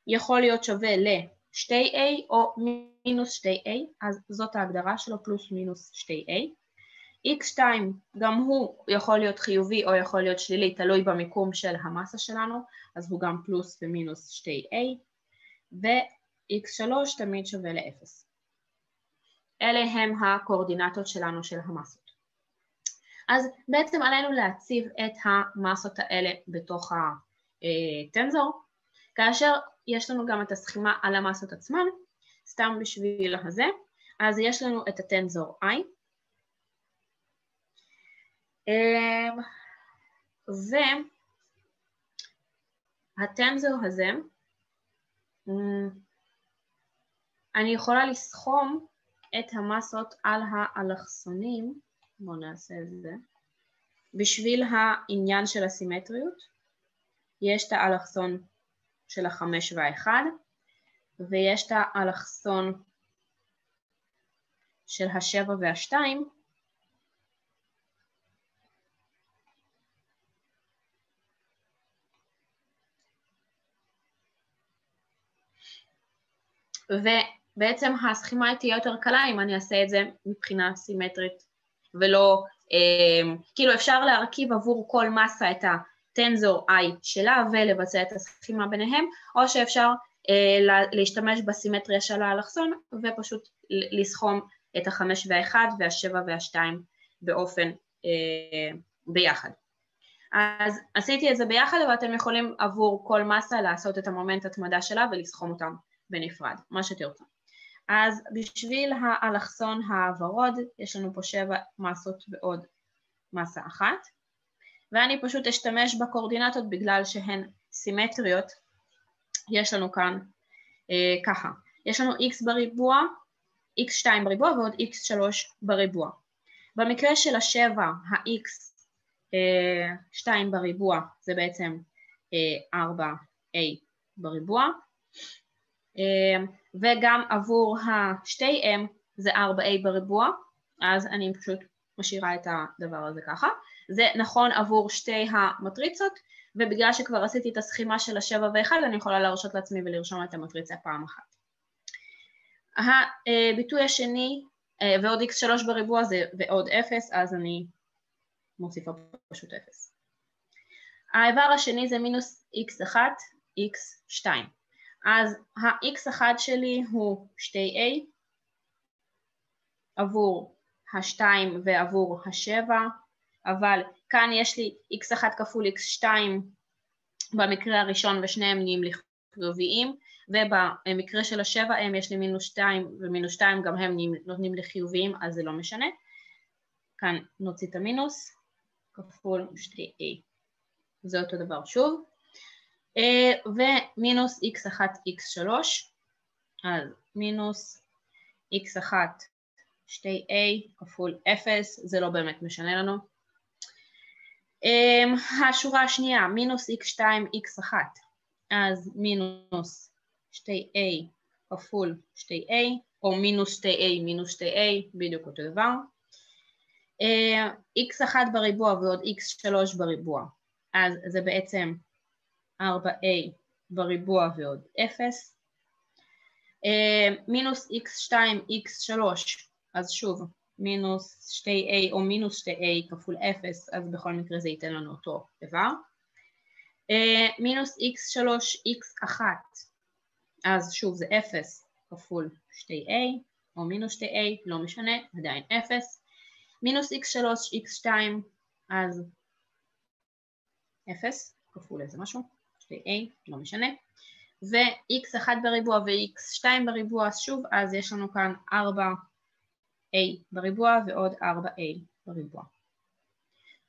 יכול להיות שווה ל שתי A או מינוס שתי A, אז זאת ההגדרה שלו, פלוס מינוס שתי A. x2 גם הוא יכול להיות חיובי או יכול להיות שלילי, תלוי במיקום של המסה שלנו, אז הוא גם פלוס ומינוס שתי A, ו-x3 תמיד שווה ל-0. אלה הם הקואורדינטות שלנו של המסות. אז בעצם עלינו להציב את המסות האלה בתוך הטנזור, כאשר יש לנו גם את הסכימה על המסות עצמן, סתם בשביל הזה, אז יש לנו את הטנזור i, אמ, והטנזור הזה, אמ, אני יכולה לסכום את המסות על האלכסונים, בואו נעשה את זה, בשביל העניין של הסימטריות, יש את האלכסון של החמש והאחד, ויש את האלכסון של השבע והשתיים, ובעצם הסכימה תהיה יותר קלה אם אני אעשה את זה מבחינה סימטרית ולא, אה, כאילו אפשר להרכיב עבור כל מסה את הטנזור I שלה ולבצע את הסכימה ביניהם, או שאפשר אה, להשתמש בסימטריה של האלכסון ופשוט לסכום את החמש והאחד והשבע והשתיים באופן אה, ביחד. אז עשיתי את זה ביחד, אבל אתם יכולים עבור כל מסה לעשות את המומנט התמדה שלה ולסכום אותם בנפרד, מה שתרצו. אז בשביל האלכסון הוורוד יש לנו פה שבע מסות ועוד מסה אחת, ואני פשוט אשתמש בקורדינטות בגלל שהן סימטריות, יש לנו כאן אה, ככה, יש לנו x בריבוע, x2 בריבוע ועוד x3 בריבוע. במקרה של השבע, ה-x 2 אה, בריבוע זה בעצם 4a אה, בריבוע, וגם עבור ה-2M זה 4A בריבוע, אז אני פשוט משאירה את הדבר הזה ככה. זה נכון עבור שתי המטריצות, ובגלל שכבר עשיתי את הסכימה של השבע ואחד, אני יכולה להרשות לעצמי ולרשום את המטריצה פעם אחת. הביטוי השני, אה, ועוד x3 בריבוע זה ועוד 0, אז אני מוסיפה פשוט 0. האיבר השני זה מינוס x1, x2. אז ה-x1 שלי הוא 2a עבור ה-2 ועבור ה-7, אבל כאן יש לי x1 כפול x2 במקרה הראשון ושניהם נהיים לחיוביים, ובמקרה של ה-7m יש לי מינוס 2 ומינוס 2 גם הם נותנים לחיוביים אז זה לא משנה. כאן נוציא את המינוס כפול 2a. זה אותו דבר שוב. אה, ומינוס x1 x3, אז מינוס x1 2a כפול 0, זה לא באמת משנה לנו. אה, השורה השנייה, מינוס x2 x1, אז מינוס 2a כפול 2a, או מינוס 2a מינוס 2a, בדיוק אותו דבר. אה, x1 בריבוע ועוד x3 בריבוע, אז זה בעצם 4a בריבוע ועוד 0, אה, מינוס x2 x3, אז שוב מינוס 2a או מינוס 2a כפול 0, אז בכל מקרה זה ייתן לנו אותו דבר, אה, מינוס x3 x1, אז שוב זה 0 כפול 2a או מינוס 2a, לא משנה, עדיין 0, מינוס x3 x2, אז 0 כפול איזה משהו, ו-a, לא משנה, ו-x1 בריבוע ו-x2 בריבוע, שוב, אז יש לנו כאן 4a בריבוע ועוד 4a בריבוע.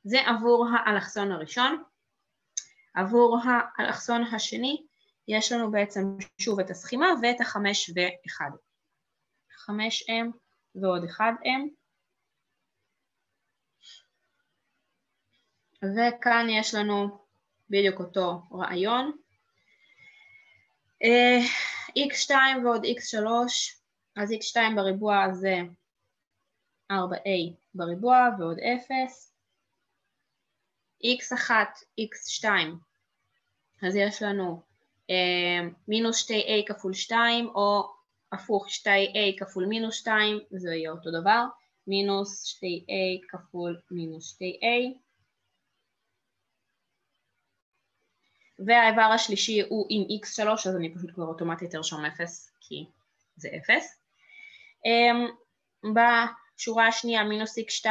זה עבור האלכסון הראשון. עבור האלכסון השני יש לנו בעצם שוב את הסכימה ואת החמש ואחד. 5m ועוד 1m. וכאן יש לנו בדיוק אותו רעיון. אה, x2 ועוד x3, אז x2 בריבוע זה 4a בריבוע ועוד 0, x1, x2, אז יש לנו אה, מינוס 2a כפול 2 או הפוך 2a כפול מינוס 2 זה יהיה אותו דבר, מינוס 2a כפול מינוס 2a והאיבר השלישי הוא עם x3 אז אני פשוט כבר אוטומטית ארשום 0 כי זה 0 אמ, בשורה השנייה מינוס x2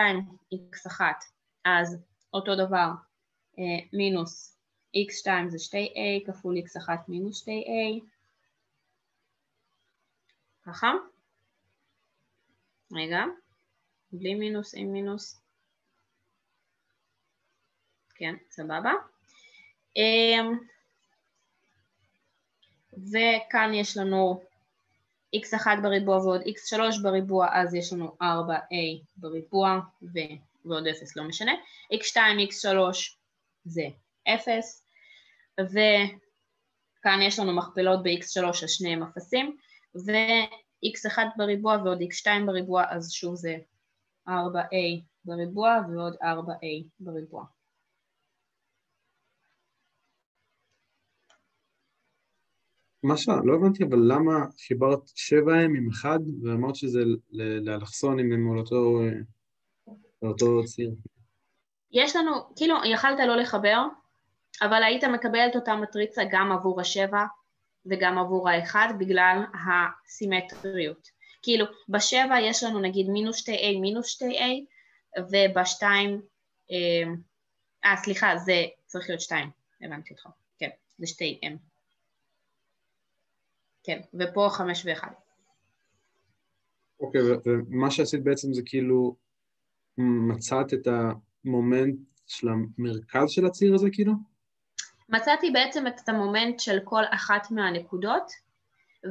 x1 אז אותו דבר אה, מינוס x2 זה 2a כפול x1 מינוס 2a ככה. רגע בלי מינוס עם מינוס. כן סבבה וכאן יש לנו x1 בריבוע ועוד x3 בריבוע, אז יש לנו 4a בריבוע ו... ועוד 0, לא משנה. x2, x3 זה 0, וכאן יש לנו מכפלות ב-x3 על שניהם אפסים, ו-x1 בריבוע ועוד x2 בריבוע, אז שוב זה 4a בריבוע ועוד 4a בריבוע. מה ש... לא הבנתי, אבל למה חיברת שבע הם עם אחד ואמרת שזה לאלכסון אם הם על אותו, על אותו ציר? יש לנו, כאילו, יכלת לא לחבר, אבל היית מקבל את אותה מטריצה גם עבור השבע וגם עבור האחד בגלל הסימטריות. כאילו, בשבע יש לנו נגיד מינוס 2a מינוס 2a, ובשתיים, אה, אה, סליחה, זה צריך להיות שתיים, הבנתי אותך, כן, זה שתי m. כן, ופה חמש ואחד. אוקיי, ומה שעשית בעצם זה כאילו מצאת את המומנט של המרכז של הציר הזה כאילו? מצאתי בעצם את המומנט של כל אחת מהנקודות,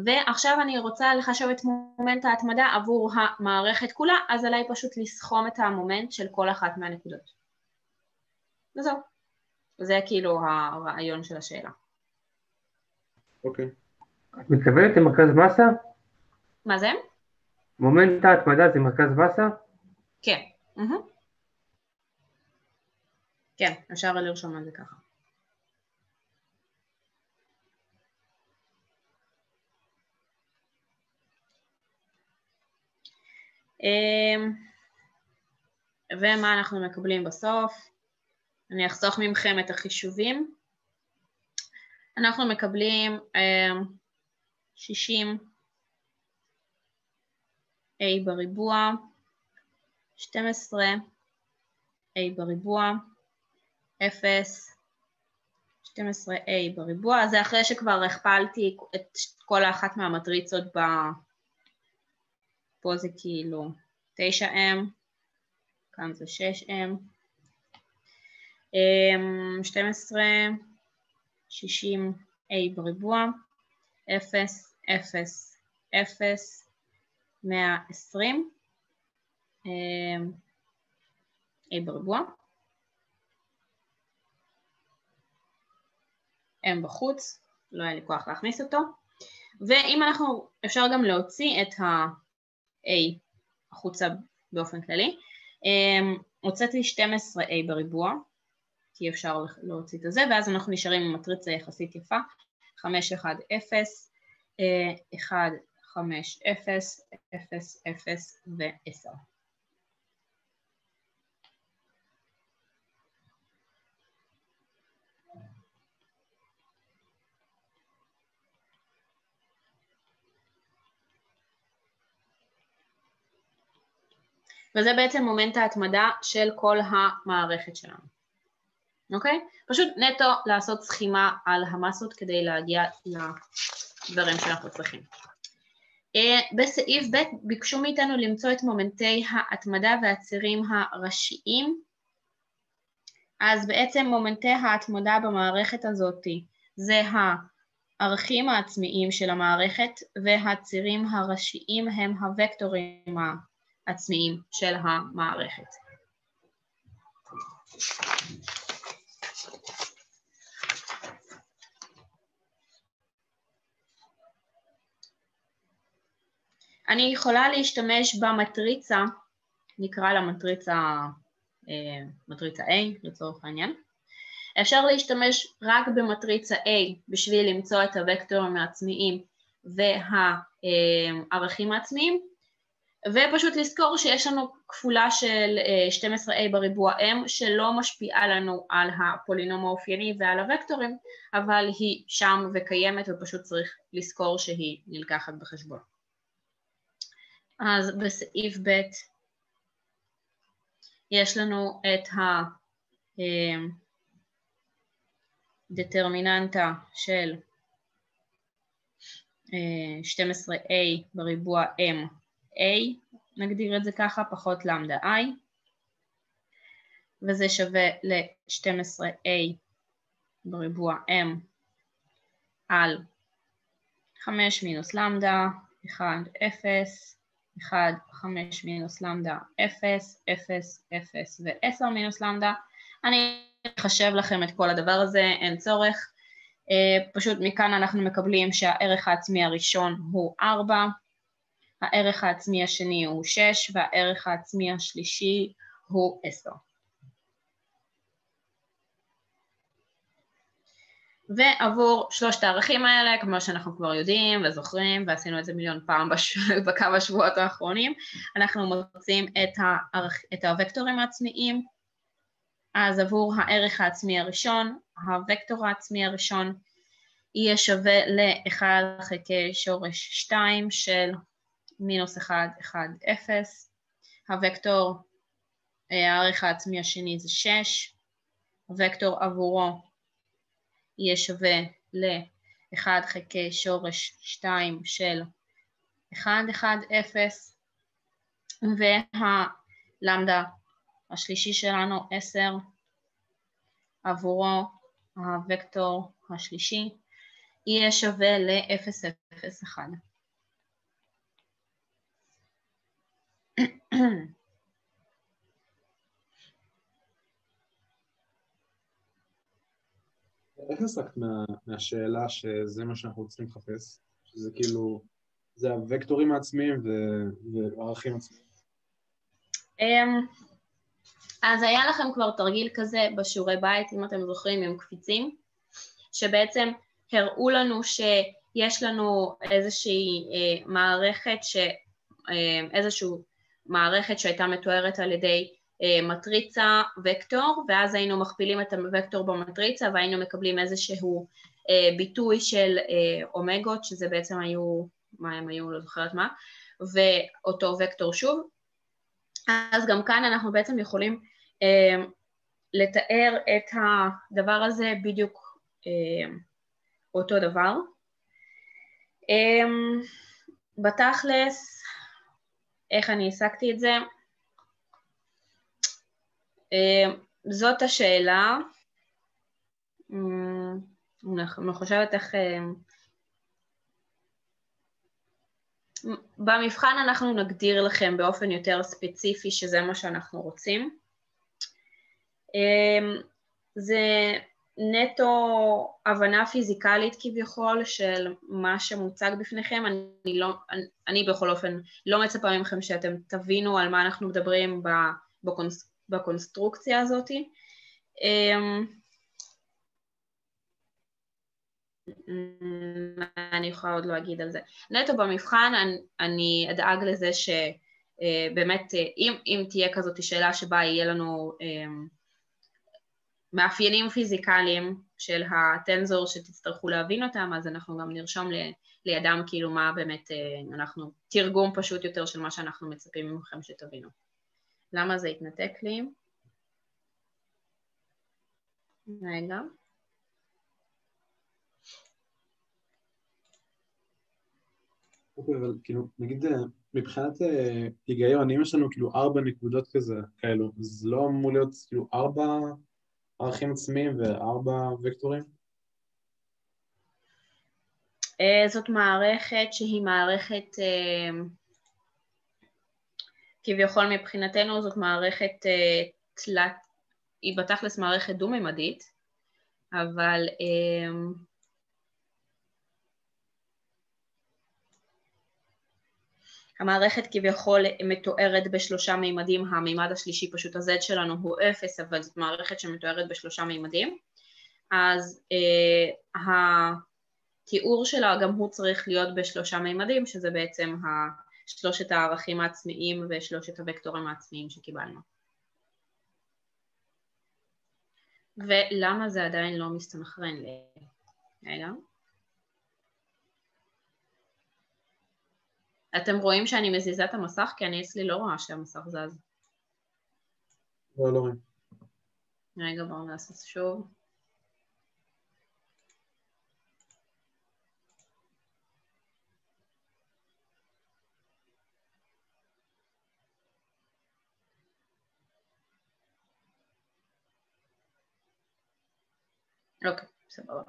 ועכשיו אני רוצה לחשב את מומנט ההתמדה עבור המערכת כולה, אז עליי פשוט לסכום את המומנט של כל אחת מהנקודות. וזהו. זה כאילו הרעיון של השאלה. אוקיי. את מתכוונת למרכז מסה? מה זה? מומנט ההתמדה זה מרכז מסה? כן. כן, אפשר לרשום על זה ככה. אמ, ומה אנחנו מקבלים בסוף? אני אחסוך ממכם את החישובים. אנחנו מקבלים אמ, 60 a בריבוע, 12 a בריבוע, 0, 12a בריבוע, זה אחרי שכבר הכפלתי את כל האחת מהמטריצות ב... פה זה כאילו 9m, כאן זה 6m, 12, 60a בריבוע, 0, 0, 0, 120, A בריבוע, M בחוץ, לא היה לי כוח להכניס אותו, ואם אנחנו, אפשר גם להוציא את ה-A החוצה באופן כללי, הוצאתי 12A בריבוע, כי אפשר להוציא את זה, ואז אנחנו נשארים עם מטריצה יחסית יפה, 5, 1, 0, 1, 5, 0, 0, 0 ו-10. וזה בעצם מומנט ההתמדה של כל המערכת שלנו. אוקיי? פשוט נטו לעשות סכימה על המסות כדי להגיע לדברים שאנחנו צריכים. אה, בסעיף ב' ביקשו מאיתנו למצוא את מומנטי ההתמדה והצירים הראשיים, אז בעצם מומנטי ההתמדה במערכת הזאת זה הערכים העצמיים של המערכת והצירים הראשיים הם הוקטורים העצמיים של המערכת. אני יכולה להשתמש במטריצה, נקרא לה מטריצה, אה, מטריצה A לצורך העניין, אפשר להשתמש רק במטריצה A בשביל למצוא את הוקטורים העצמיים והערכים העצמיים, ופשוט לזכור שיש לנו כפולה של 12a אה, בריבוע m שלא משפיעה לנו על הפולינום האופייני ועל הוקטורים, אבל היא שם וקיימת ופשוט צריך לזכור שהיא נלקחת בחשבון. אז בסעיף ב' יש לנו את הדטרמיננטה אה, של 12a אה, בריבוע ma, נגדיר את זה ככה, פחות למדה i, וזה שווה ל-12a בריבוע m על 5 מינוס למדה, 1, 0, 1, 5 מינוס למדה, 0, 0, 0 ו-10 מינוס למדה. אני אחשב לכם את כל הדבר הזה, אין צורך. אה, פשוט מכאן אנחנו מקבלים שהערך העצמי הראשון הוא 4, הערך העצמי השני הוא 6 והערך העצמי השלישי הוא 10. ועבור שלושת הערכים האלה, כמו שאנחנו כבר יודעים וזוכרים ועשינו את זה מיליון פעם בש... בכמה שבועות האחרונים, אנחנו מוצאים את, הערכ... את הוקטורים העצמיים, אז עבור הערך העצמי הראשון, הוקטור העצמי הראשון יהיה שווה ל-1 חלקי שורש 2 של מינוס 1, 1, 0, הוקטור, הערך העצמי השני זה 6, הוקטור עבורו יהיה שווה ל-1 חלקי שורש 2 של 1, 1, 0, והלמדה השלישי שלנו 10, עבורו הוקטור השלישי יהיה שווה ל-0, 0, 1. איך הסקת מה, מהשאלה שזה מה שאנחנו צריכים לחפש? שזה כאילו, זה הוקטורים העצמיים וערכים עצמיים? אמ, אז היה לכם כבר תרגיל כזה בשיעורי בית, אם אתם זוכרים, עם קפיצים, שבעצם הראו לנו שיש לנו איזושהי אה, מערכת, ש, אה, איזושהי מערכת שהייתה מתוארת על ידי מטריצה וקטור, ואז היינו מכפילים את הוקטור במטריצה והיינו מקבלים איזשהו אה, ביטוי של אה, אומגות, שזה בעצם היו, מה הם היו, לא זוכרת מה, ואותו וקטור שוב. אז גם כאן אנחנו בעצם יכולים לתאר את הדבר הזה בדיוק אותו דבר. בתכלס, איך אני השגתי את זה? אה, זאת השאלה. אה, אני חושבת איך... אה, במבחן אנחנו נגדיר לכם באופן יותר ספציפי שזה מה שאנחנו רוצים. זה נטו הבנה פיזיקלית כביכול של מה שמוצג בפניכם, אני, לא, אני, אני בכל אופן לא מצפה מכם שאתם תבינו על מה אנחנו מדברים בקונס, בקונסטרוקציה הזאת. אמ, מה אני יכולה עוד להגיד על זה? נטו במבחן אני, אדאג לזה שבאמת אה, אם, אם תהיה כזאת שאלה שבה יהיה לנו אמ, מאפיינים פיזיקליים של הטנזור שתצטרכו להבין אותם, אז אנחנו גם נרשום לידם כאילו מה באמת אה, אנחנו, תרגום פשוט יותר של מה שאנחנו מצפים מכם שתבינו. למה זה התנתק לי? רגע. אוקיי, אבל כאילו, נגיד מבחינת אה, היגיון, אם יש לנו כאילו ארבע נקודות כזה, כאלו, אז לא אמור להיות כאילו ארבע ערכים עצמיים וארבע וקטורים? אה, זאת מערכת שהיא מערכת אה, כביכול מבחינתנו זאת מערכת אה, תלת, היא בתכלס מערכת דו-ממדית, אבל אה, המערכת כביכול מתוארת בשלושה מימדים, המימד השלישי פשוט ה-Z שלנו הוא אפס, אבל זאת מערכת שמתוארת בשלושה מימדים. אז uh, התיאור שלה גם הוא צריך להיות בשלושה מימדים, שזה בעצם שלושת הערכים העצמיים ושלושת הוקטורים העצמיים שקיבלנו. ולמה זה עדיין לא מסתנכרן ל... רגע. אתם רואים שאני מזיזה את המסך? כי אני אצלי לא רואה שהמסך זז. לא, לא רואים. רגע, בואו נעשה שוב. אוקיי, סבבה.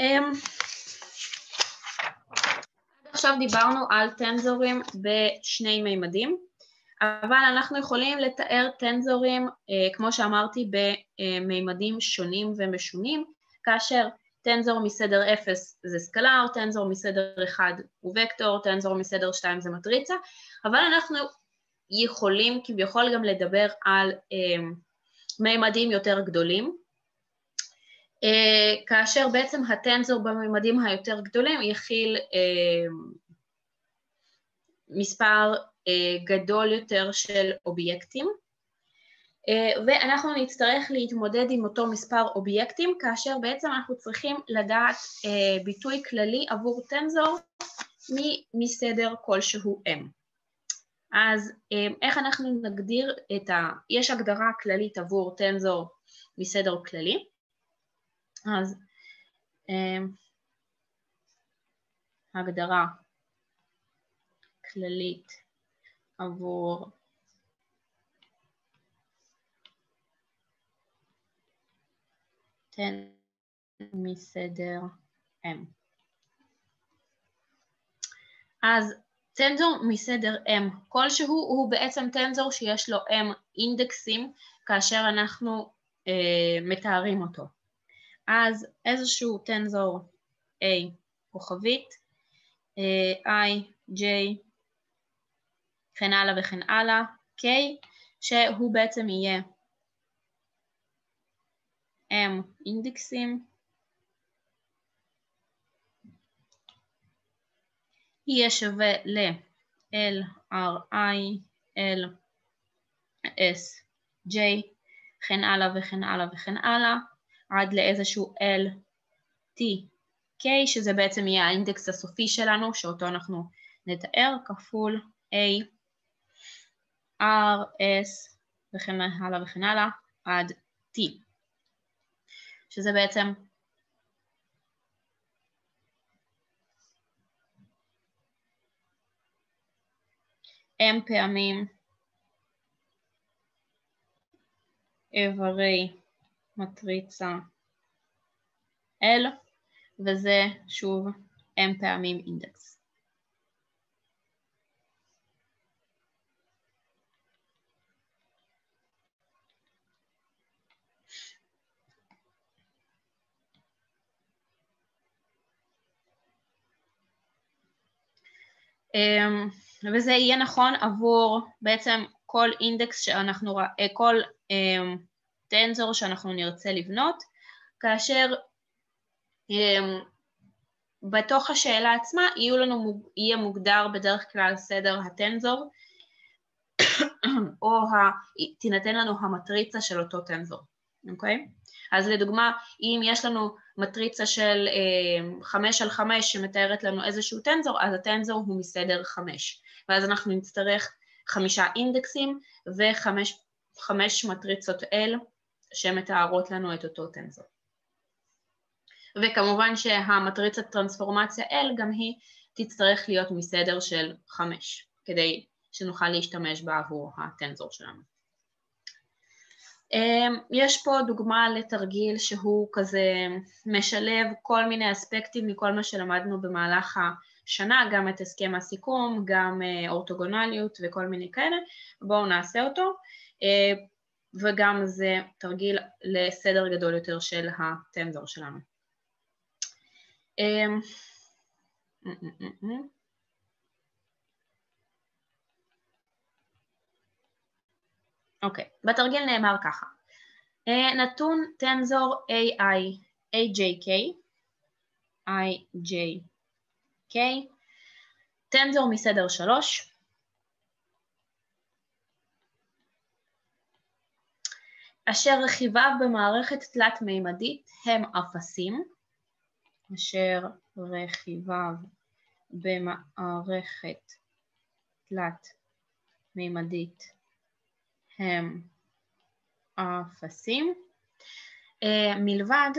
Um, עכשיו דיברנו על טנזורים בשני מימדים, אבל אנחנו יכולים לתאר טנזורים, uh, כמו שאמרתי, במימדים שונים ומשונים, כאשר טנזור מסדר 0 זה סקלר, טנזור מסדר 1 הוא וקטור, טנזור מסדר 2 זה מטריצה, אבל אנחנו יכולים כביכול גם לדבר על um, מימדים יותר גדולים, uh, כאשר בעצם הטנזור בממדים היותר גדולים יכיל uh, מספר uh, גדול יותר של אובייקטים, ואנחנו נצטרך להתמודד עם אותו מספר אובייקטים, כאשר בעצם אנחנו צריכים לדעת ביטוי כללי עבור טנזור מסדר כלשהו M. אז איך אנחנו נגדיר את ה... יש הגדרה כללית עבור טנזור מסדר כללי, אז הגדרה כללית עבור מסדר M. אז טנזור מסדר M כלשהו הוא בעצם טנזור שיש לו M אינדקסים כאשר אנחנו אה, מתארים אותו. אז איזשהו טנזור A כוכבית, אה, I, J, וכן הלאה וכן הלאה, K, שהוא בעצם יהיה M אינדקסים, יהיה שווה ל-LRI, LS, J, וכן הלאה וכן הלאה וכן הלאה, עד לאיזשהו LT, K, שזה בעצם יהיה האינדקס הסופי שלנו, שאותו אנחנו נתאר, כפול A, R, S, וכן הלאה וכן הלאה, עד T, שזה בעצם m פעמים איברי מטריצה L, וזה שוב m פעמים אינדקס. Um, וזה יהיה נכון עבור בעצם כל אינדקס שאנחנו, אה, כל um, טנזור שאנחנו נרצה לבנות, כאשר um, בתוך השאלה עצמה יהיו לנו, יהיה מוגדר בדרך כלל סדר הטנזור, או ה, תינתן לנו המטריצה של אותו טנזור, אוקיי? Okay? אז לדוגמה, אם יש לנו מטריצה של אה, חמש על חמש שמתארת לנו איזשהו טנזור, אז הטנזור הוא מסדר חמש, ואז אנחנו נצטרך חמישה אינדקסים וחמש מטריצות L שמתארות לנו את אותו טנזור. וכמובן שהמטריצת טרנספורמציה L גם היא תצטרך להיות מסדר של חמש, כדי שנוכל להשתמש בה עבור הטנזור שלנו. אמ, יש פה דוגמה לתרגיל שהוא כזה משלב כל מיני אספקטים מכל מה שלמדנו במהלך השנה, גם את הסכם הסיכום, גם אה, אורתוגונליות וכל מיני כאלה, בואו נעשה אותו, אה, וגם זה תרגיל לסדר גדול יותר של הטנזור שלנו. אוקיי, okay. בתרגיל נאמר ככה אה, נתון טנזור AI, AJK, IJK, טנזור מסדר 3, אשר רכיביו במערכת תלת-מימדית הם אפסים, אשר רכיביו במערכת תלת-מימדית הם אפסים, אה, מלבד,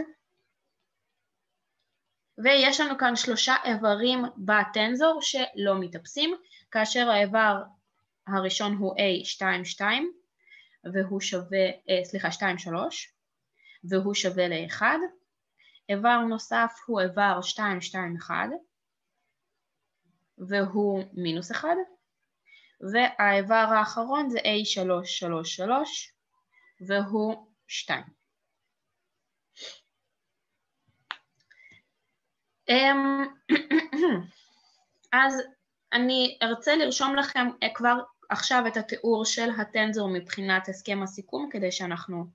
ויש לנו כאן שלושה איברים בטנזור שלא מתאפסים, כאשר האיבר הראשון הוא A22 והוא שווה, אה, סליחה 2-3 והוא שווה ל-1, איבר נוסף הוא איבר 2-2-1 והוא מינוס 1, והאיבר האחרון זה A333 והוא 2. אמ, אז אני ארצה לרשום לכם כבר עכשיו את התיאור של הטנזור מבחינת הסכם הסיכום כדי שאנחנו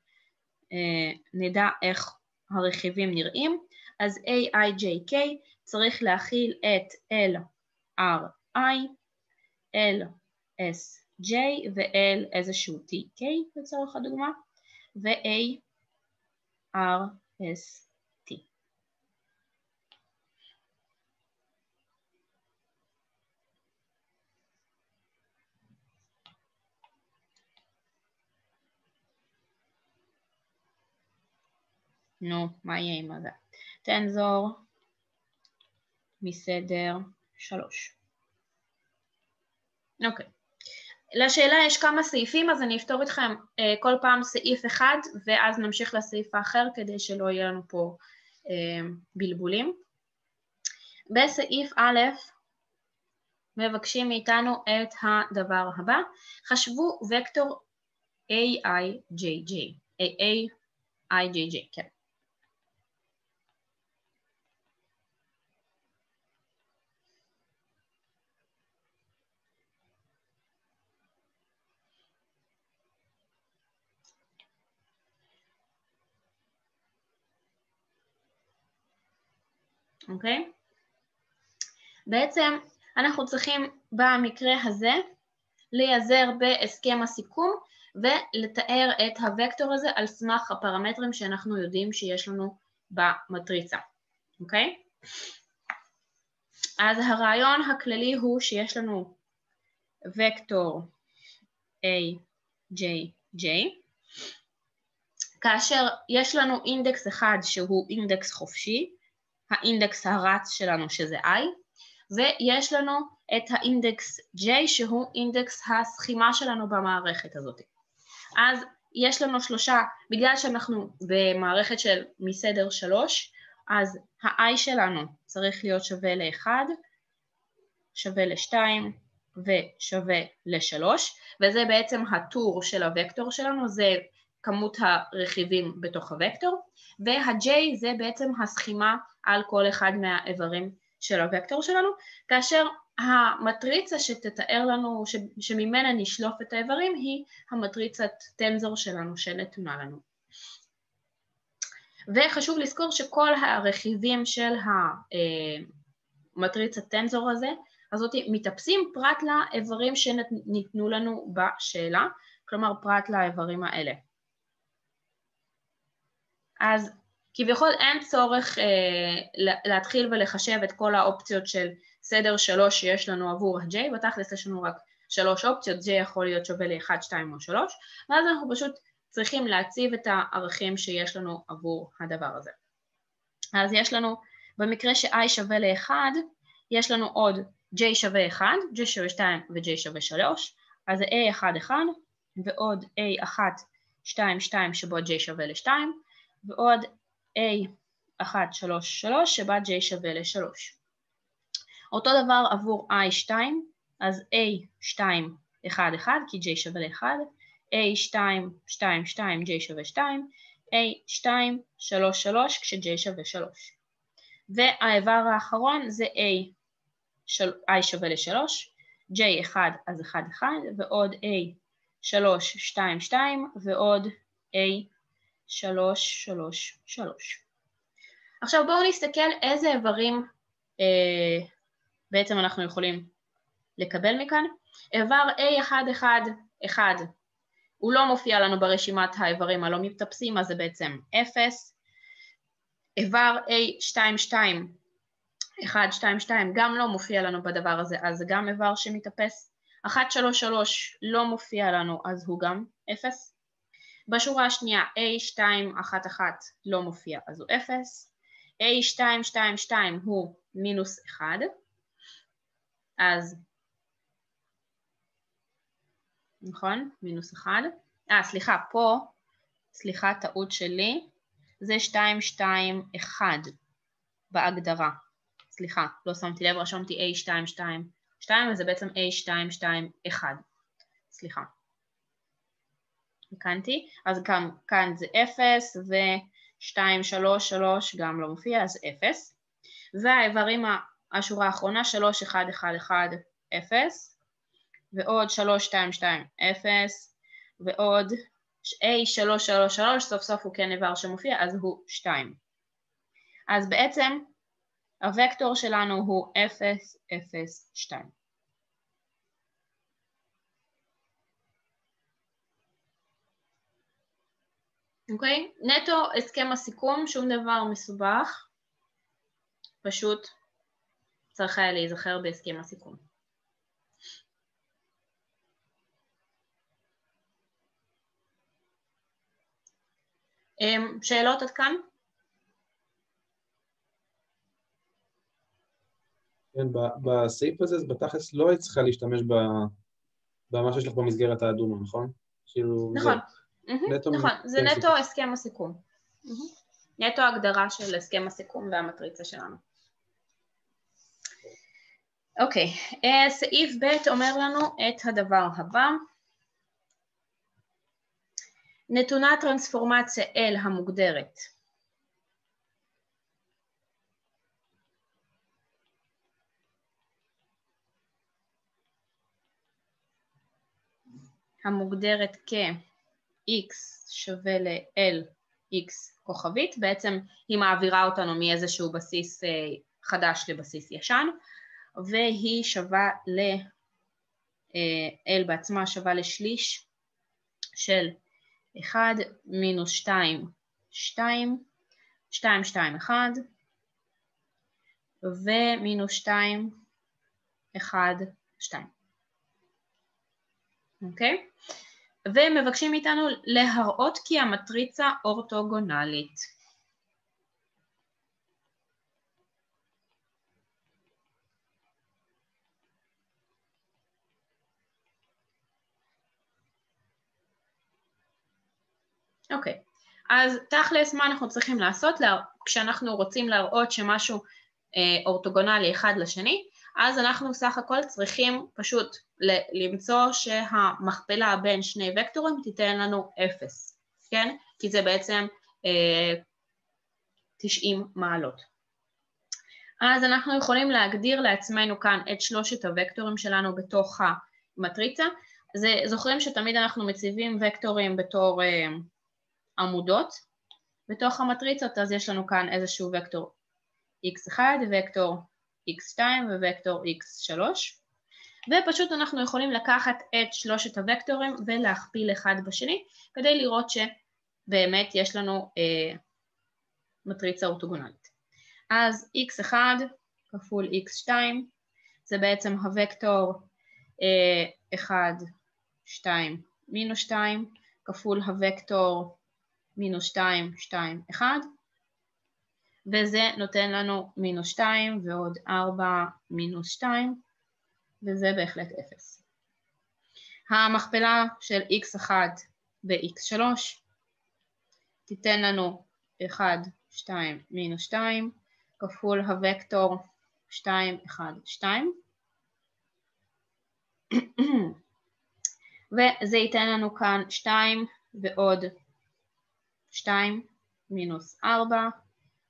אה, נדע איך הרכיבים נראים. אז AIJK צריך להכיל את LRI, LSJ ו-L איזשהו TK לצורך הדוגמה, ו-ARS נו, מה יהיה עם הזה? טנזור מסדר שלוש. אוקיי. לשאלה יש כמה סעיפים, אז אני אפתור איתכם אה, כל פעם סעיף אחד, ואז נמשיך לסעיף האחר כדי שלא יהיה לנו פה אה, בלבולים. בסעיף א' מבקשים מאיתנו את הדבר הבא, חשבו וקטור AIJJ, AIJJ, כן. אוקיי? בעצם אנחנו צריכים במקרה הזה להיעזר בהסכם הסיכום ולתאר את הוקטור הזה על סמך הפרמטרים שאנחנו יודעים שיש לנו במטריצה, אוקיי? אז הרעיון הכללי הוא שיש לנו וקטור A, J, J, כאשר יש לנו אינדקס אחד שהוא אינדקס חופשי, האינדקס הרץ שלנו שזה i, ויש לנו את האינדקס j שהוא אינדקס הסכימה שלנו במערכת הזאת. אז יש לנו שלושה, בגלל שאנחנו במערכת של מסדר שלוש, אז ה-i שלנו צריך להיות שווה ל-1, שווה ל-2 ושווה ל-3, וזה בעצם הטור של הוקטור שלנו, זה כמות הרכיבים בתוך הוקטור, וה-J זה בעצם הסכימה על כל אחד מהאיברים של הוקטור שלנו, כאשר המטריצה שתתאר לנו, ש, שממנה נשלוף את האיברים, היא המטריצת טנזור שלנו שנתונה לנו. וחשוב לזכור שכל הרכיבים של המטריצת טנזור הזה, הזאת מתאפסים פרט לאיברים שניתנו לנו בשאלה, כלומר פרט לאיברים האלה. אז כביכול אין צורך אה, להתחיל ולחשב את כל האופציות של סדר שלוש שיש לנו עבור ה-J, בתכלס יש לנו רק שלוש אופציות, J יכול להיות שווה ל-1, 2 או 3, ואז אנחנו פשוט צריכים להציב את הערכים שיש לנו עבור הדבר הזה. אז יש לנו, במקרה ש-i שווה ל-1, יש לנו עוד j שווה 1, j שווה 2 ו-j שווה 3, אז זה a1 1 ועוד a1 2 2 שבו j שווה ל-2, ועוד A1, 3, 3 שבה J שווה ל-3. אותו דבר עבור I2, אז A2, 1, 1 כי J שווה ל-1, A2, 2, 2, J שווה 2, A2, 3, 3 כש-J שווה 3. והאיבר האחרון זה A, I שווה ל-3, J1 אז 1, 1 ועוד A3, 2, 2 ועוד A שלוש, שלוש, שלוש. עכשיו בואו נסתכל איזה איברים אה, בעצם אנחנו יכולים לקבל מכאן. איבר A111, הוא לא מופיע לנו ברשימת האיברים הלא מתאפסים, אז זה בעצם 0. איבר A22, 1, 2, 2, גם לא מופיע לנו בדבר הזה, אז זה גם איבר שמתאפס. 1, 3, 3 לא מופיע לנו, אז הוא גם 0. בשורה השנייה A2, 1, 1 לא מופיע, אז הוא 0. A2, 2, 2 הוא מינוס 1, אז, נכון? מינוס 1. אה, סליחה, פה, סליחה, טעות שלי, זה 2, 2, 1 בהגדרה. סליחה, לא שמתי לב, רשמתי A2, 2, 2, וזה בעצם A2, 2, 1. סליחה. תיקנתי, אז גם כאן זה 0 ו-2, 3, 3 גם לא מופיע, אז 0. והאיברים, השורה האחרונה, 3, 1, 1, 1, 0, ועוד 3, 2, 2, 0, ועוד A3, 3, 3, סוף סוף הוא כן איבר שמופיע, אז הוא 2. אז בעצם הוקטור שלנו הוא 0, 0, 2. אוקיי? Okay? נטו הסכם הסיכום, שום דבר מסובך, פשוט צריך היה להיזכר בהסכם הסיכום. אמ, שאלות עד כאן? כן, בסעיף הזה, בתכלס לא היית צריכה להשתמש במה שיש לך במסגרת האדומה, נכון? כאילו... נכון. נטו נכון, זה נטו הסכם הסיכום. נטו הגדרה של הסכם הסיכום והמטריצה שלנו. אוקיי, אה, סעיף ב' אומר לנו את הדבר הבא. נתונה טרנספורמציה L המוגדרת המוגדרת כ-x שווה ל-l x כוכבית, בעצם היא מעבירה אותנו מאיזשהו בסיס אה, חדש לבסיס ישן, והיא שווה ל... אה, l בעצמה שווה לשליש של 1 מינוס 2, 2, 2, 2, 1, ומינוס 2, 1, 2. אוקיי? ומבקשים מאיתנו להראות כי המטריצה אורתוגונלית. אוקיי, אז תכלס מה אנחנו צריכים לעשות כשאנחנו רוצים להראות שמשהו אה, אורתוגונלי אחד לשני, אז אנחנו סך הכל צריכים פשוט למצוא שהמכפלה בין שני וקטורים תיתן לנו 0, כן? כי זה בעצם אה, 90 מעלות. אז אנחנו יכולים להגדיר לעצמנו כאן את שלושת הוקטורים שלנו בתוך המטריצה. זה, זוכרים שתמיד אנחנו מציבים וקטורים בתור אה, עמודות בתוך המטריצות, אז יש לנו כאן איזשהו וקטור x1, וקטור x2 ווקטור x3, ופשוט אנחנו יכולים לקחת את שלושת הוקטורים ולהכפיל אחד בשני, כדי לראות שבאמת יש לנו אה, מטריצה אורתוגונלית. אז x1 כפול x2 זה בעצם הוקטור אה, 1, 2, מינוס 2, כפול הוקטור מינוס 2, 2, 1, וזה נותן לנו מינוס 2 ועוד 4 מינוס 2, וזה בהחלט 0. המכפלה של x1 ב-x3 תיתן לנו 1, 2, מינוס 2, כפול הוקטור 2, 1, 2, וזה ייתן לנו כאן 2 ועוד 2 מינוס 4,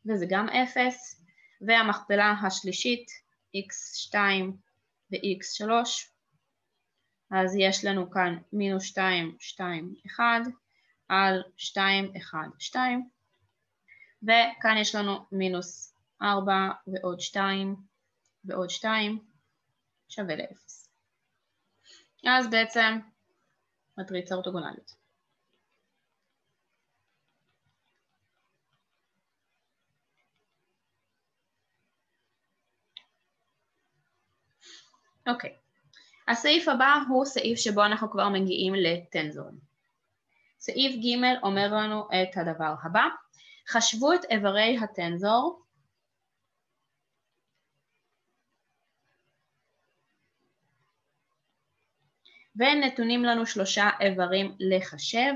וזה גם 0, והמכפלה השלישית x2 ו-x3, אז יש לנו כאן מינוס 2, 2, 1, על 2, 1, 2, וכאן יש לנו מינוס 4 ועוד 2 ועוד 2 שווה ל-0. אז בעצם מטריצה אורתוגונלית. אוקיי, הסעיף הבא הוא סעיף שבו אנחנו כבר מגיעים לטנזורים. סעיף ג' אומר לנו את הדבר הבא, חשבו את איברי הטנזור. ונתונים לנו שלושה איברים לחשב,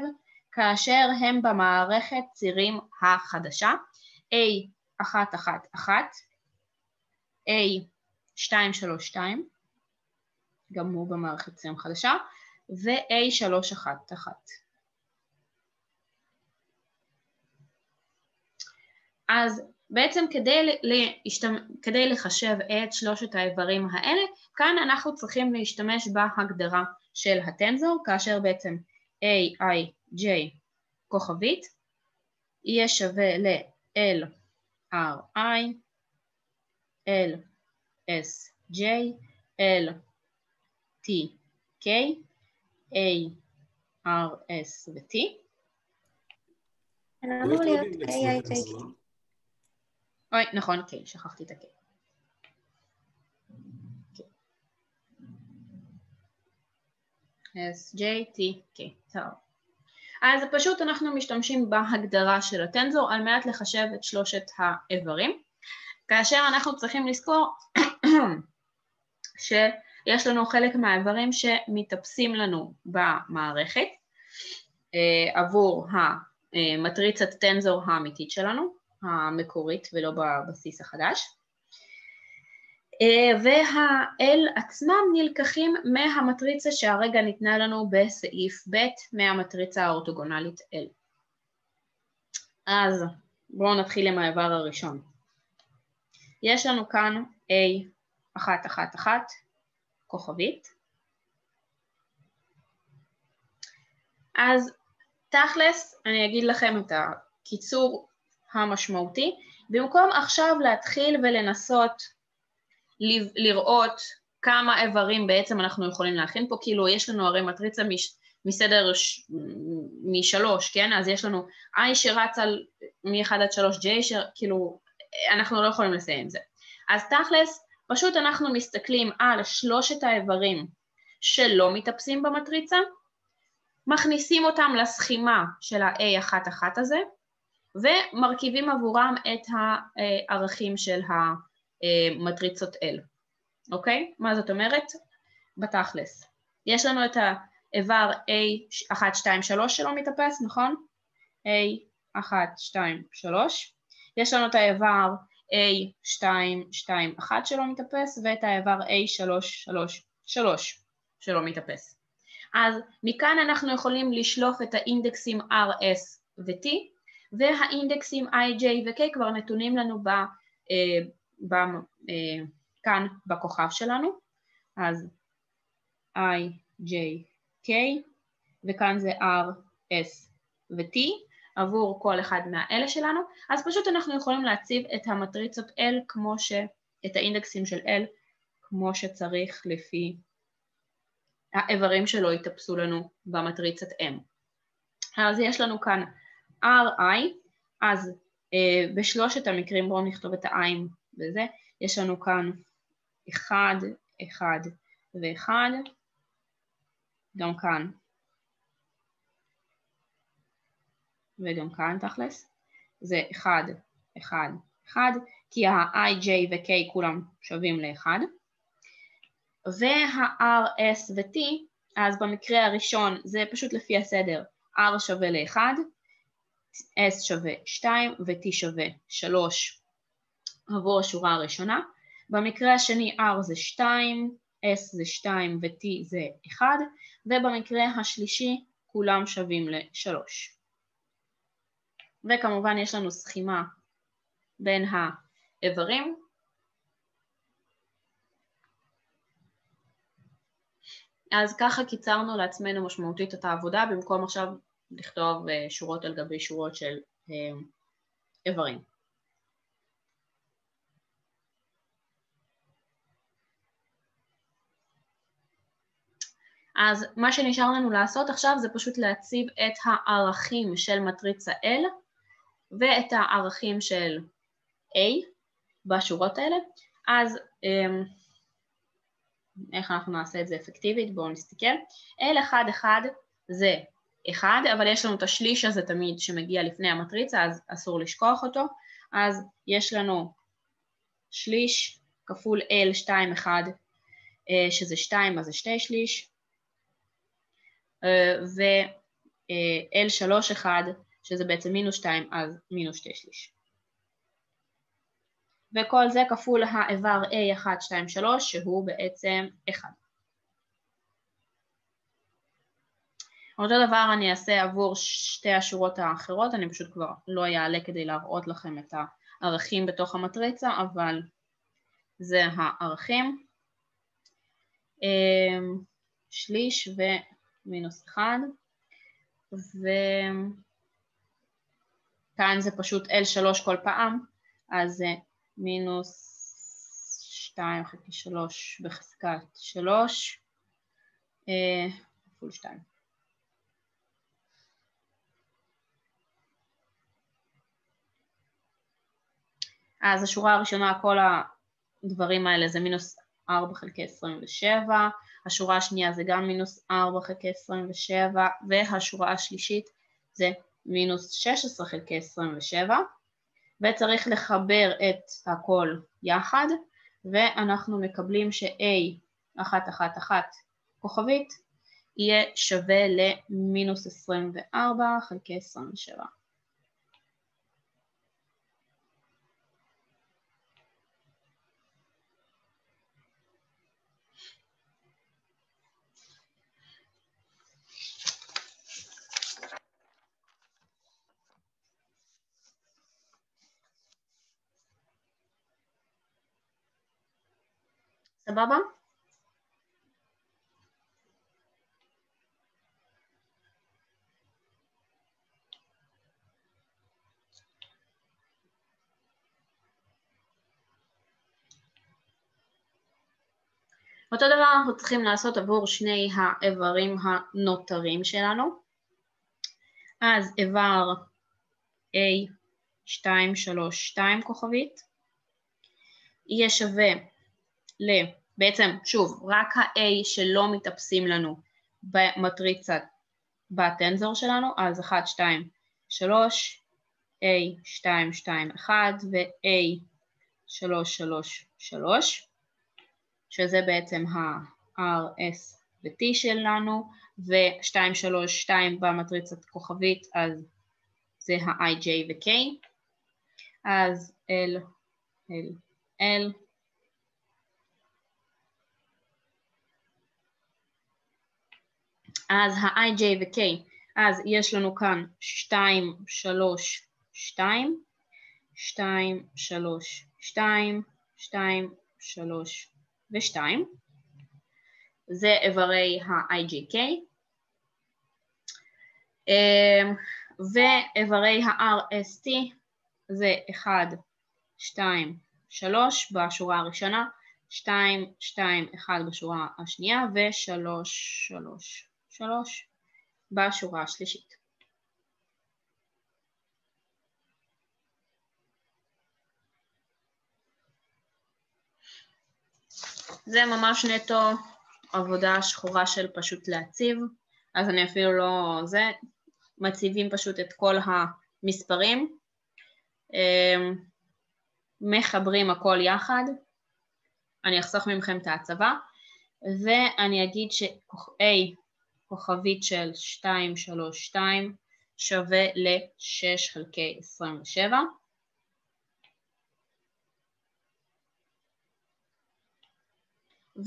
כאשר הם במערכת צירים החדשה. A111, A232, גם הוא במערכת צירים חדשה, ו-A311. אז בעצם כדי, להשתמ... כדי לחשב את שלושת האיברים האלה, כאן אנחנו צריכים להשתמש בהגדרה של הטנזור, כאשר בעצם AIJ כוכבית יהיה שווה ל-LRI, LSJ, LTK, ARS ו-T. אמור להיות AIJK. אוי, נכון, K, שכחתי את ה-K. S, J, T, K, טוב. אז פשוט אנחנו משתמשים בהגדרה של הטנזור על מנת לחשב את שלושת האיברים, כאשר אנחנו צריכים לזכור שיש לנו חלק מהאיברים שמתאפסים לנו במערכת אה, עבור המטריצת טנזור האמיתית שלנו, המקורית ולא בבסיס החדש. אה, והאל עצמם נלקחים מהמטריצה שהרגע ניתנה לנו בסעיף ב' מהמטריצה האורתוגונלית L. אז בואו נתחיל עם האיבר הראשון. יש לנו כאן A111 כוכבית. אז תכלס אני אגיד לכם את הקיצור המשמעותי, במקום עכשיו להתחיל ולנסות לראות כמה איברים בעצם אנחנו יכולים להכין פה, כאילו יש לנו הרי מטריצה מש, מסדר ש, משלוש, כן? אז יש לנו I שרץ על מ-1 עד 3, J שכאילו אנחנו לא יכולים לסיים עם זה. אז תכלס, פשוט אנחנו מסתכלים על שלושת האיברים שלא מתאפסים במטריצה, מכניסים אותם לסכימה של ה-A11 הזה, ומרכיבים עבורם את הערכים של המטריצות L, אוקיי? מה זאת אומרת? בתכלס. יש לנו את האיבר A123 שלא מתאפס, נכון? A123. יש לנו את האיבר A221 שלא מתאפס ואת האיבר A333 שלא מתאפס. אז מכאן אנחנו יכולים לשלוף את האינדקסים RS ו-T והאינדקסים i, j ו-k כבר נתונים לנו ב, אה, ב, אה, כאן בכוכב שלנו, אז i, j, k וכאן זה r, s ו-t עבור כל אחד מהאלה שלנו, אז פשוט אנחנו יכולים להציב את המטריצות L כמו ש... את האינדקסים של L כמו שצריך לפי האיברים שלא יתאפסו לנו במטריצת M. אז יש לנו כאן RI, אז uh, בשלושת המקרים, בואו נכתוב את העין וזה, יש לנו כאן 1, 1 ו-1, גם כאן וגם כאן תכלס, זה 1, 1, 1, כי ה-i, j ו-k כולם שווים ל-1, וה-r, s ו-t, אז במקרה הראשון זה פשוט לפי הסדר, r שווה ל-1, S שווה 2 ו-T שווה 3 עבור השורה הראשונה. במקרה השני R זה 2, S זה 2 ו-T זה 1, ובמקרה השלישי כולם שווים ל-3. וכמובן יש לנו סכימה בין האיברים. אז ככה קיצרנו לעצמנו משמעותית את העבודה, במקום עכשיו לכתוב אה, שורות על גבי שורות של אה, איברים. אז מה שנשאר לנו לעשות עכשיו זה פשוט להציב את הערכים של מטריצה L ואת הערכים של A בשורות האלה. אז אמ, איך אנחנו נעשה את זה אפקטיבית? בואו נסתכל. L11 זה 1, אבל יש לנו את השליש הזה תמיד שמגיע לפני המטריצה, אז אסור לשכוח אותו. אז יש לנו שליש כפול L21, אה, שזה 2, אז זה 2 שליש, אה, ו-L31, שזה בעצם מינוס 2, אז מינוס 2 שליש. וכל זה כפול האיבר A1, 2, 3, שהוא בעצם 1. אותו דבר אני אעשה עבור שתי השורות האחרות, אני פשוט כבר לא אעלה כדי להראות לכם את הערכים בתוך המטריצה, אבל זה הערכים. אמ, שליש ומינוס אחד, וכאן זה פשוט L3 כל פעם, אז מינוס שתיים חלקי שלוש בחזקת שלוש, אה, כפול שתיים. אז השורה הראשונה, כל הדברים האלה זה מינוס 4 חלקי 27, השורה השנייה זה גם מינוס 4 חלקי 27, והשורה השלישית זה מינוס 16 חלקי 27, וצריך לחבר את הכל יחד, ואנחנו מקבלים ש-A111 כוכבית יהיה שווה למינוס 24 חלקי 27. סבבה? אותו דבר אנחנו צריכים לעשות עבור שני האיברים הנותרים שלנו. אז איבר A232 כוכבית יהיה שווה ל... בעצם, שוב, רק ה-A שלא מתאפסים לנו במטריצת, בטנזור שלנו, אז 1, 2, 3, A, 2, 2, 1 ו-A, 3, 3, 3, שזה בעצם ה-RS ו-T שלנו, ו-2, 3, 2 במטריצת כוכבית, אז זה ה-IJ ו-K, אז L, L, L, אז ה-ij ו-k, אז יש לנו כאן 2, 3, 2, 2, 3, 2, 2, 3 ו-2, זה איברי ה-IJK, אמ, ואיברי ה-RST זה 1, 2, 3 בשורה הראשונה, 2, 2, 1 בשורה השנייה ו-3, 3, שלוש בשורה השלישית. זה ממש נטו עבודה שחורה של פשוט להציב, אז אני אפילו לא זה, מציבים פשוט את כל המספרים, אמ, מחברים הכל יחד, אני אחסוך מכם את ההצבה, ואני אגיד ש-A כוכבית של 232 שווה ל-6 חלקי 27.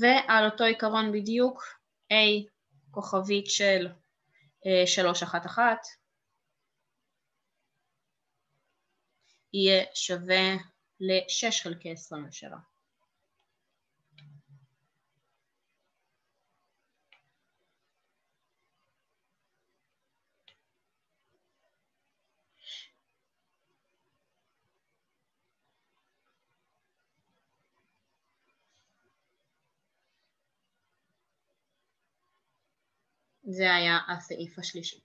ועל אותו עיקרון בדיוק A כוכבית של 311 אה, יהיה שווה ל-6 חלקי 27. זה היה הסעיף השלישי.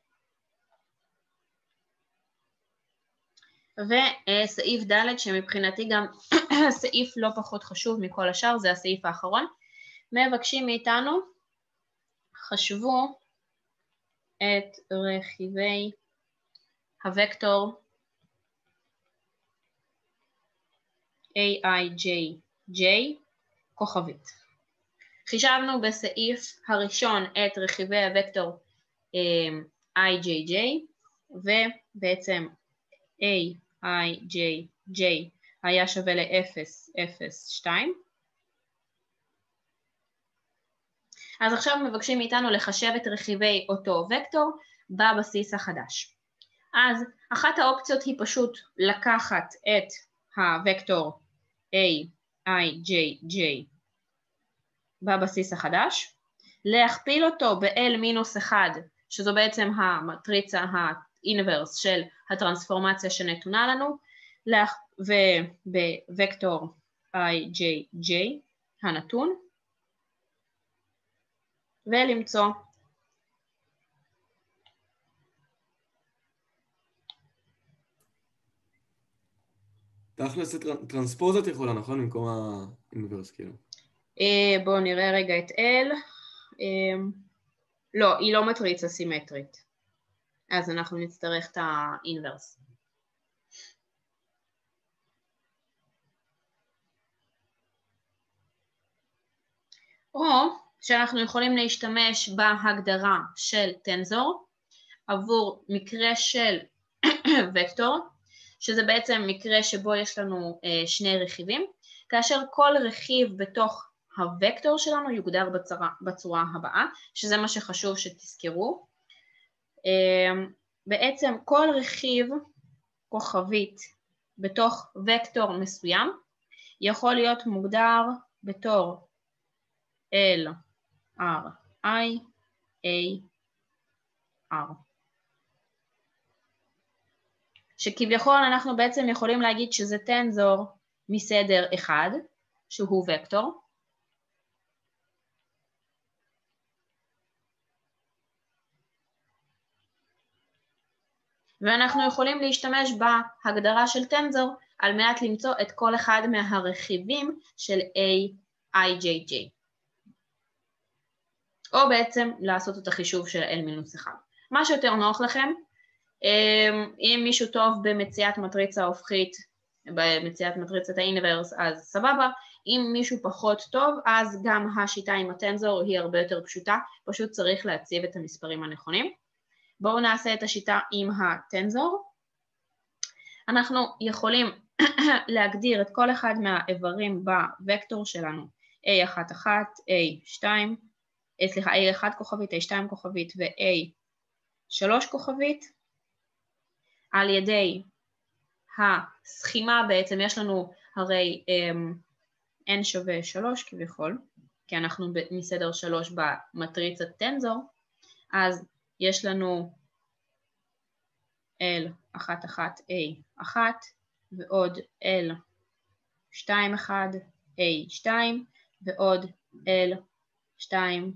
וסעיף ד' שמבחינתי גם סעיף לא פחות חשוב מכל השאר, זה הסעיף האחרון. מבקשים מאיתנו, חשבו את רכיבי הוקטור AIJJ כוכבית. חישבנו בסעיף הראשון את רכיבי הוקטור IJJ ובעצם AIJJ היה שווה ל-0, 0, 2 אז עכשיו מבקשים מאיתנו לחשב את רכיבי אותו וקטור בבסיס החדש. אז אחת האופציות היא פשוט לקחת את הוקטור A, I, J, J בבסיס החדש, להכפיל אותו ב-L מינוס 1, שזו בעצם המטריצה האינברס של הטרנספורמציה שנתונה לנו, ובווקטור I, J, J הנתון, ולמצוא תכלס טרנספוז את יכולה, נכון? במקום האינברס, כאילו. אה, בואו נראה רגע את L. אה, לא, היא לא מטריצה סימטרית. אז אנחנו נצטרך את האינברס. או שאנחנו יכולים להשתמש בהגדרה של טנזור עבור מקרה של וקטור, שזה בעצם מקרה שבו יש לנו אה, שני רכיבים, כאשר כל רכיב בתוך הוקטור שלנו יוגדר בצורה, בצורה הבאה, שזה מה שחשוב שתזכרו. אה, בעצם כל רכיב כוכבית בתוך וקטור מסוים יכול להיות מוגדר בתור L R I A R שכביכול אנחנו בעצם יכולים להגיד שזה טנזור מסדר אחד, שהוא וקטור, ואנחנו יכולים להשתמש בהגדרה של טנזור על מנת למצוא את כל אחד מהרכיבים של AIJJ. או בעצם לעשות את החישוב של L-1. מה שיותר נוח לכם, אמ, אם מישהו טוב במציאת מטריצה הופכית, במציאת מטריצת האינברס, אז סבבה, אם מישהו פחות טוב, אז גם השיטה עם הטנזור היא הרבה יותר פשוטה, פשוט צריך להציב את המספרים הנכונים. בואו נעשה את השיטה עם הטנזור. אנחנו יכולים להגדיר את כל אחד מהאיברים בוקטור שלנו, A11, A2, סליחה, A1 כוכבית, A2 כוכבית ו-A3 כוכבית, על ידי הסכימה בעצם, יש לנו הרי um, n שווה 3 כביכול, כי אנחנו מסדר 3 במטריצת טנזור, אז יש לנו L 1 1 A 1 ועוד L 2 1 A 2 ועוד L 2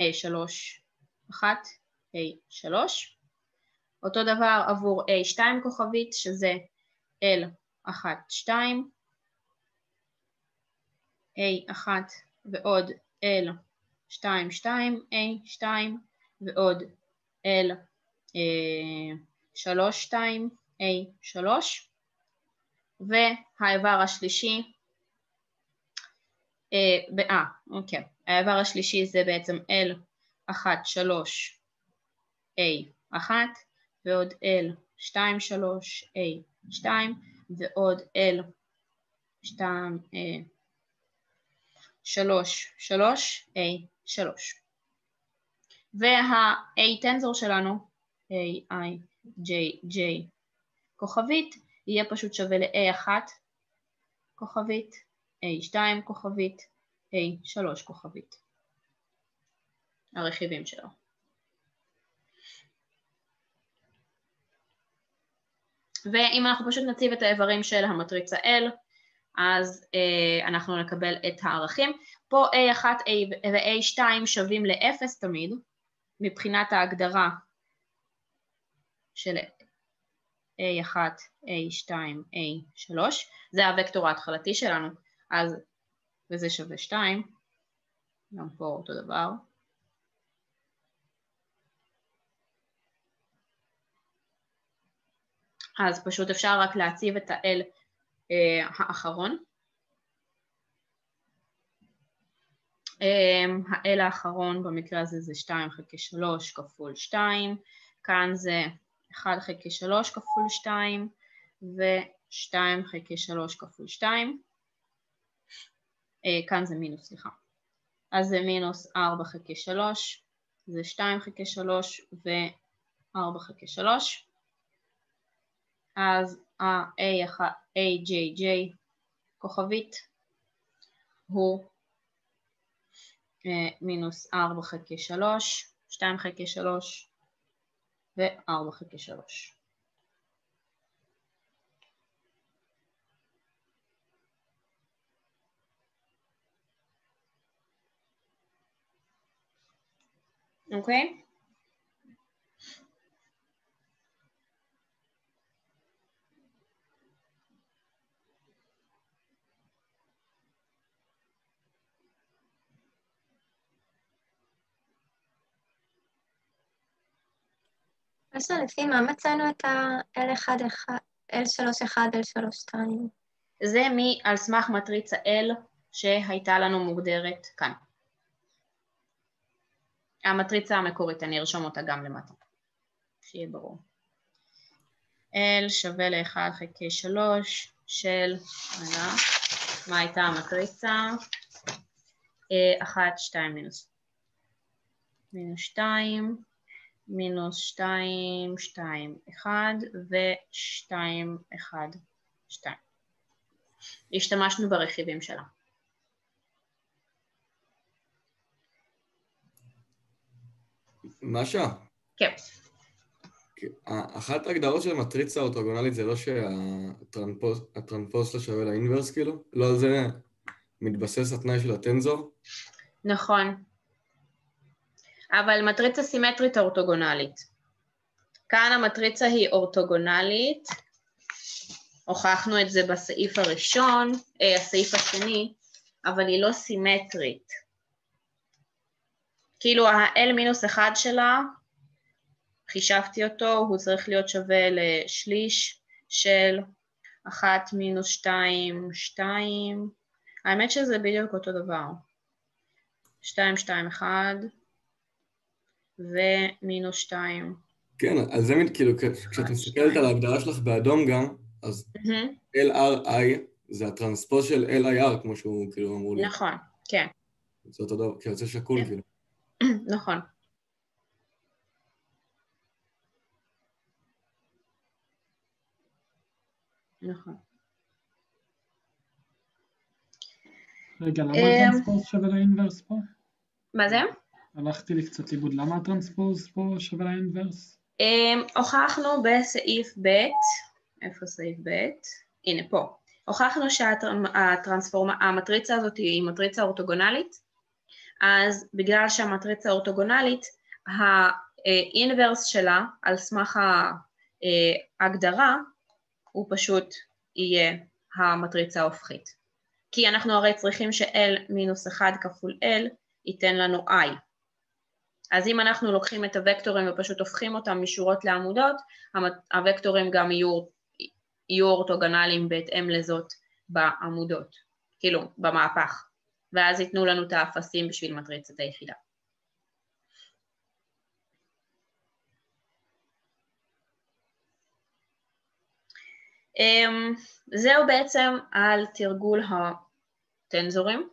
A3 1 A3 אותו דבר עבור A2 כוכבית שזה L12, A1 ועוד L22, A2 ועוד L32, A3 והאיבר השלישי, אה, אה, אוקיי, האיבר השלישי זה בעצם L13, A1 ועוד L 2 3 A 2 ועוד L 2 3 3 A 3 וה-A טנזור שלנו A I J J כוכבית יהיה פשוט שווה ל-A1 כוכבית, A2 כוכבית, A3 כוכבית. הרכיבים שלו. ואם אנחנו פשוט נציב את האיברים של המטריצה L, אז אה, אנחנו נקבל את הערכים. פה A1 ו-A2 שווים ל-0 תמיד, מבחינת ההגדרה של A1, A2, A3, זה הוקטור ההתחלתי שלנו, אז, וזה שווה 2, גם פה אותו דבר. אז פשוט אפשר רק להציב את ה-L אה, האחרון. אה, ה-L האחרון במקרה הזה זה 2 חלקי 3 כפול 2, כאן זה 1 חלקי 3 כפול 2 ו-2 חלקי 3 כפול 2, אה, כאן זה מינוס, סליחה. אז זה מינוס 4 חלקי 3, זה 2 חלקי 3 ו-4 חלקי 3. אז ה-AJJ כוכבית הוא מינוס 4 חלקי 3, 2 חלקי 3 ו-4 חלקי 3. אוקיי? Okay? פרופסור, לפי מה מצאנו את ה-L1, L31, L32? זה מי על סמך מטריצה L שהייתה לנו מוגדרת כאן. המטריצה המקורית, אני ארשום אותה גם למטה, שיהיה ברור. L שווה ל-1 חלקי 3 של, רגע, מה הייתה המטריצה? 1, 2 מינוס. מינוס 2, מינוס 2, 2, 1 ו-2, 1, 2. השתמשנו ברכיבים שלה. משה? כן. אחת ההגדרות של מטריצה אורתוגונלית זה לא שהטרנספוז שלה שווה לאינברס כאילו? לא על זה מתבסס התנאי של הטנזור? נכון. אבל מטריצה סימטרית אורתוגונלית. כאן המטריצה היא אורתוגונלית, הוכחנו את זה בסעיף הראשון, אה, הסעיף השני, אבל היא לא סימטרית. כאילו ה-L מינוס 1 שלה, חישבתי אותו, הוא צריך להיות שווה לשליש של 1 מינוס 2, 2, האמת שזה בדיוק אותו דבר. 2, 2, 1, ומינוס 2. כן, על זה כאילו, כשאת מסתכלת על ההגדרה שלך באדום גם, אז LRI זה הטרנספוז של LIR, כמו שהוא כאילו אמור לי. נכון, כן. זה אותו דבר, כי יוצא שקול כן. כאילו. נכון. נכון. רגע, למה אמ, הטרנספוז שווה לאינברס פה? מה זה? הלכתי לי קצת לאיבוד, למה הטרנספוז פה שווה לאינברס? Um, הוכחנו בסעיף ב', איפה סעיף ב'? הנה פה. הוכחנו שהמטריצה הזאת היא מטריצה אורתוגונלית, אז בגלל שהמטריצה אורתוגונלית, האינברס שלה, על סמך ההגדרה, הוא פשוט יהיה המטריצה ההופכית. כי אנחנו הרי צריכים ש-L מינוס 1 כפול L ייתן לנו I. אז אם אנחנו לוקחים את הוקטורים ופשוט הופכים אותם משורות לעמודות, הוקטורים גם יהיו, יהיו אורתוגונליים בהתאם לזאת בעמודות, כאילו במהפך, ואז ייתנו לנו את האפסים בשביל מטריצת היחידה. אמ, זהו בעצם על תרגול הטנזורים.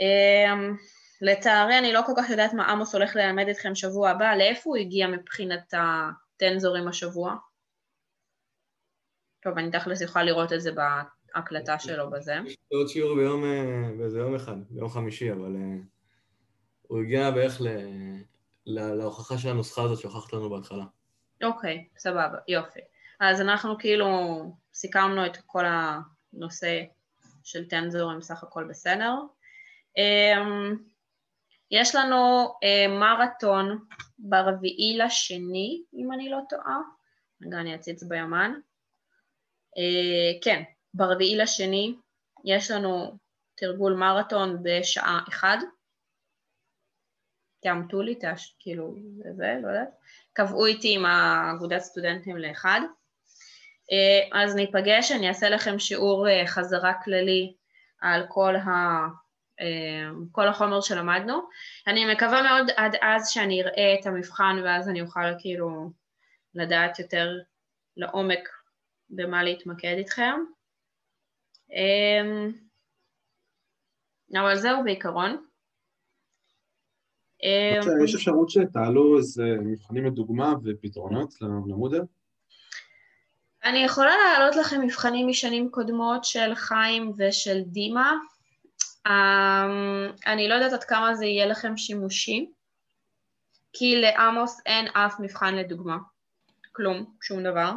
אמ, לצערי אני לא כל כך יודעת מה עמוס הולך ללמד אתכם שבוע הבא, לאיפה הוא הגיע מבחינת הטנזורים השבוע? טוב, אני תכלס יכולה לראות את זה בהקלטה שלו בזה. יש עוד שיעור ביום, אה, באיזה יום אחד, ביום חמישי, אבל אה, הוא הגיע בערך ל... להוכחה של הנוסחה הזאת שהוכחת לנו בהתחלה. אוקיי, סבבה, יופי. אז אנחנו כאילו סיכמנו את כל הנושא של טנזורים, סך הכל בסדר. אמ, יש לנו אה, מרתון ברביעי לשני, אם אני לא טועה. רגע, אני אציץ ביומן. אה, כן, ברביעי לשני יש לנו תרגול מרתון בשעה אחד. תאמתו לי, תש, כאילו, זה, לא יודעת. קבעו איתי עם האגודת סטודנטים לאחד. אה, אז ניפגש, אני אעשה לכם שיעור אה, חזרה כללי על כל, ה, כל החומר שלמדנו. אני מקווה מאוד עד אז שאני אראה את המבחן ואז אני אוכל כאילו לדעת יותר לעומק במה להתמקד איתכם. אבל זהו בעיקרון. יש אפשרות שתעלו איזה מבחנים לדוגמה ופתרונות למודל? אני יכולה להעלות לכם מבחנים משנים קודמות של חיים ושל דימה. Um, אני לא יודעת עד כמה זה יהיה לכם שימושי, כי לעמוס אין אף מבחן לדוגמה. כלום, שום דבר,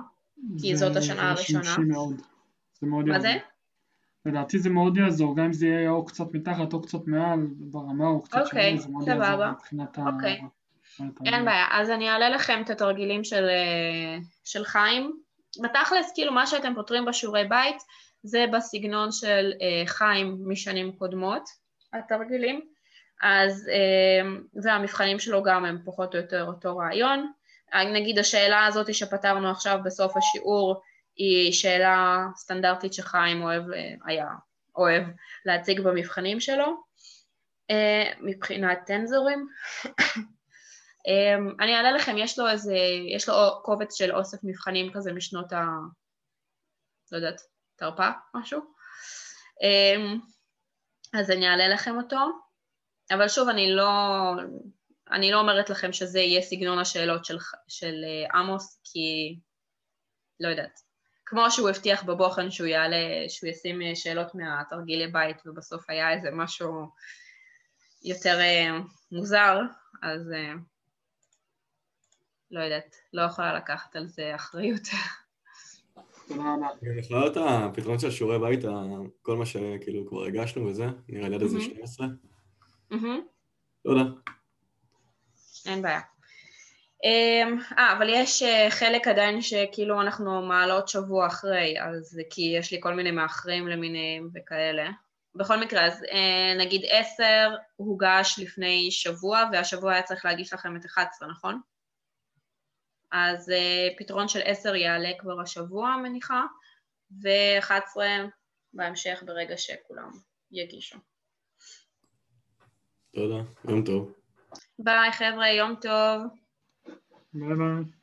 כי זאת השנה הראשונה. מאוד. זה מאוד מה זה? לדעתי זה מאוד יעזור, גם אם זה יהיה או קצת מתחת או קצת מעל ברמה או קצת okay, שני, זה מאוד. יעזור מבחינת okay. ה... אין בעיה, אז אני אעלה לכם את התרגילים של, אה, של חיים, בתכלס, כאילו, מה שאתם פותרים בשיעורי בית זה בסגנון של אה, חיים משנים קודמות, התרגילים, אז, אה, והמבחנים שלו גם הם פחות או יותר אותו רעיון. נגיד השאלה הזאת שפתרנו עכשיו בסוף השיעור היא שאלה סטנדרטית שחיים אוהב, אה, היה אוהב להציג במבחנים שלו, אה, מבחינת טנזורים. אני אעלה לכם, יש לו איזה, יש לו קובץ של אוסף מבחנים כזה משנות ה... לא יודעת, תרפ"א, משהו. Um, אז אני אעלה לכם אותו, אבל שוב, אני לא, אני לא אומרת לכם שזה יהיה סגנון השאלות של, של uh, עמוס, כי לא יודעת. כמו שהוא הבטיח בבוחן שהוא יעלה, שהוא ישים אה, שאלות מהתרגילי בית, ובסוף היה איזה משהו יותר uh, מוזר, אז... לא יודעת, לא יכולה לקחת על זה אחריות. בכלל את הפתרון של שיעורי בית, כל מה שכאילו כבר הגשנו וזה, נראה לי עד איזה 12. לא יודע. אין בעיה. אמ, אה, אבל יש אה, חלק עדיין שכאילו אנחנו מעלות שבוע אחרי, אז כי יש לי כל מיני מאחרים למיניהם וכאלה. בכל מקרה, אז אה, נגיד עשר הוגש לפני שבוע, והשבוע היה צריך להגיש לכם את 11, נכון? אז uh, פתרון של 10 יעלה כבר השבוע, מניחה, ו-11 בהמשך ברגע שכולם יגישו. תודה, יום טוב. ביי חבר'ה, יום טוב. ביי ביי.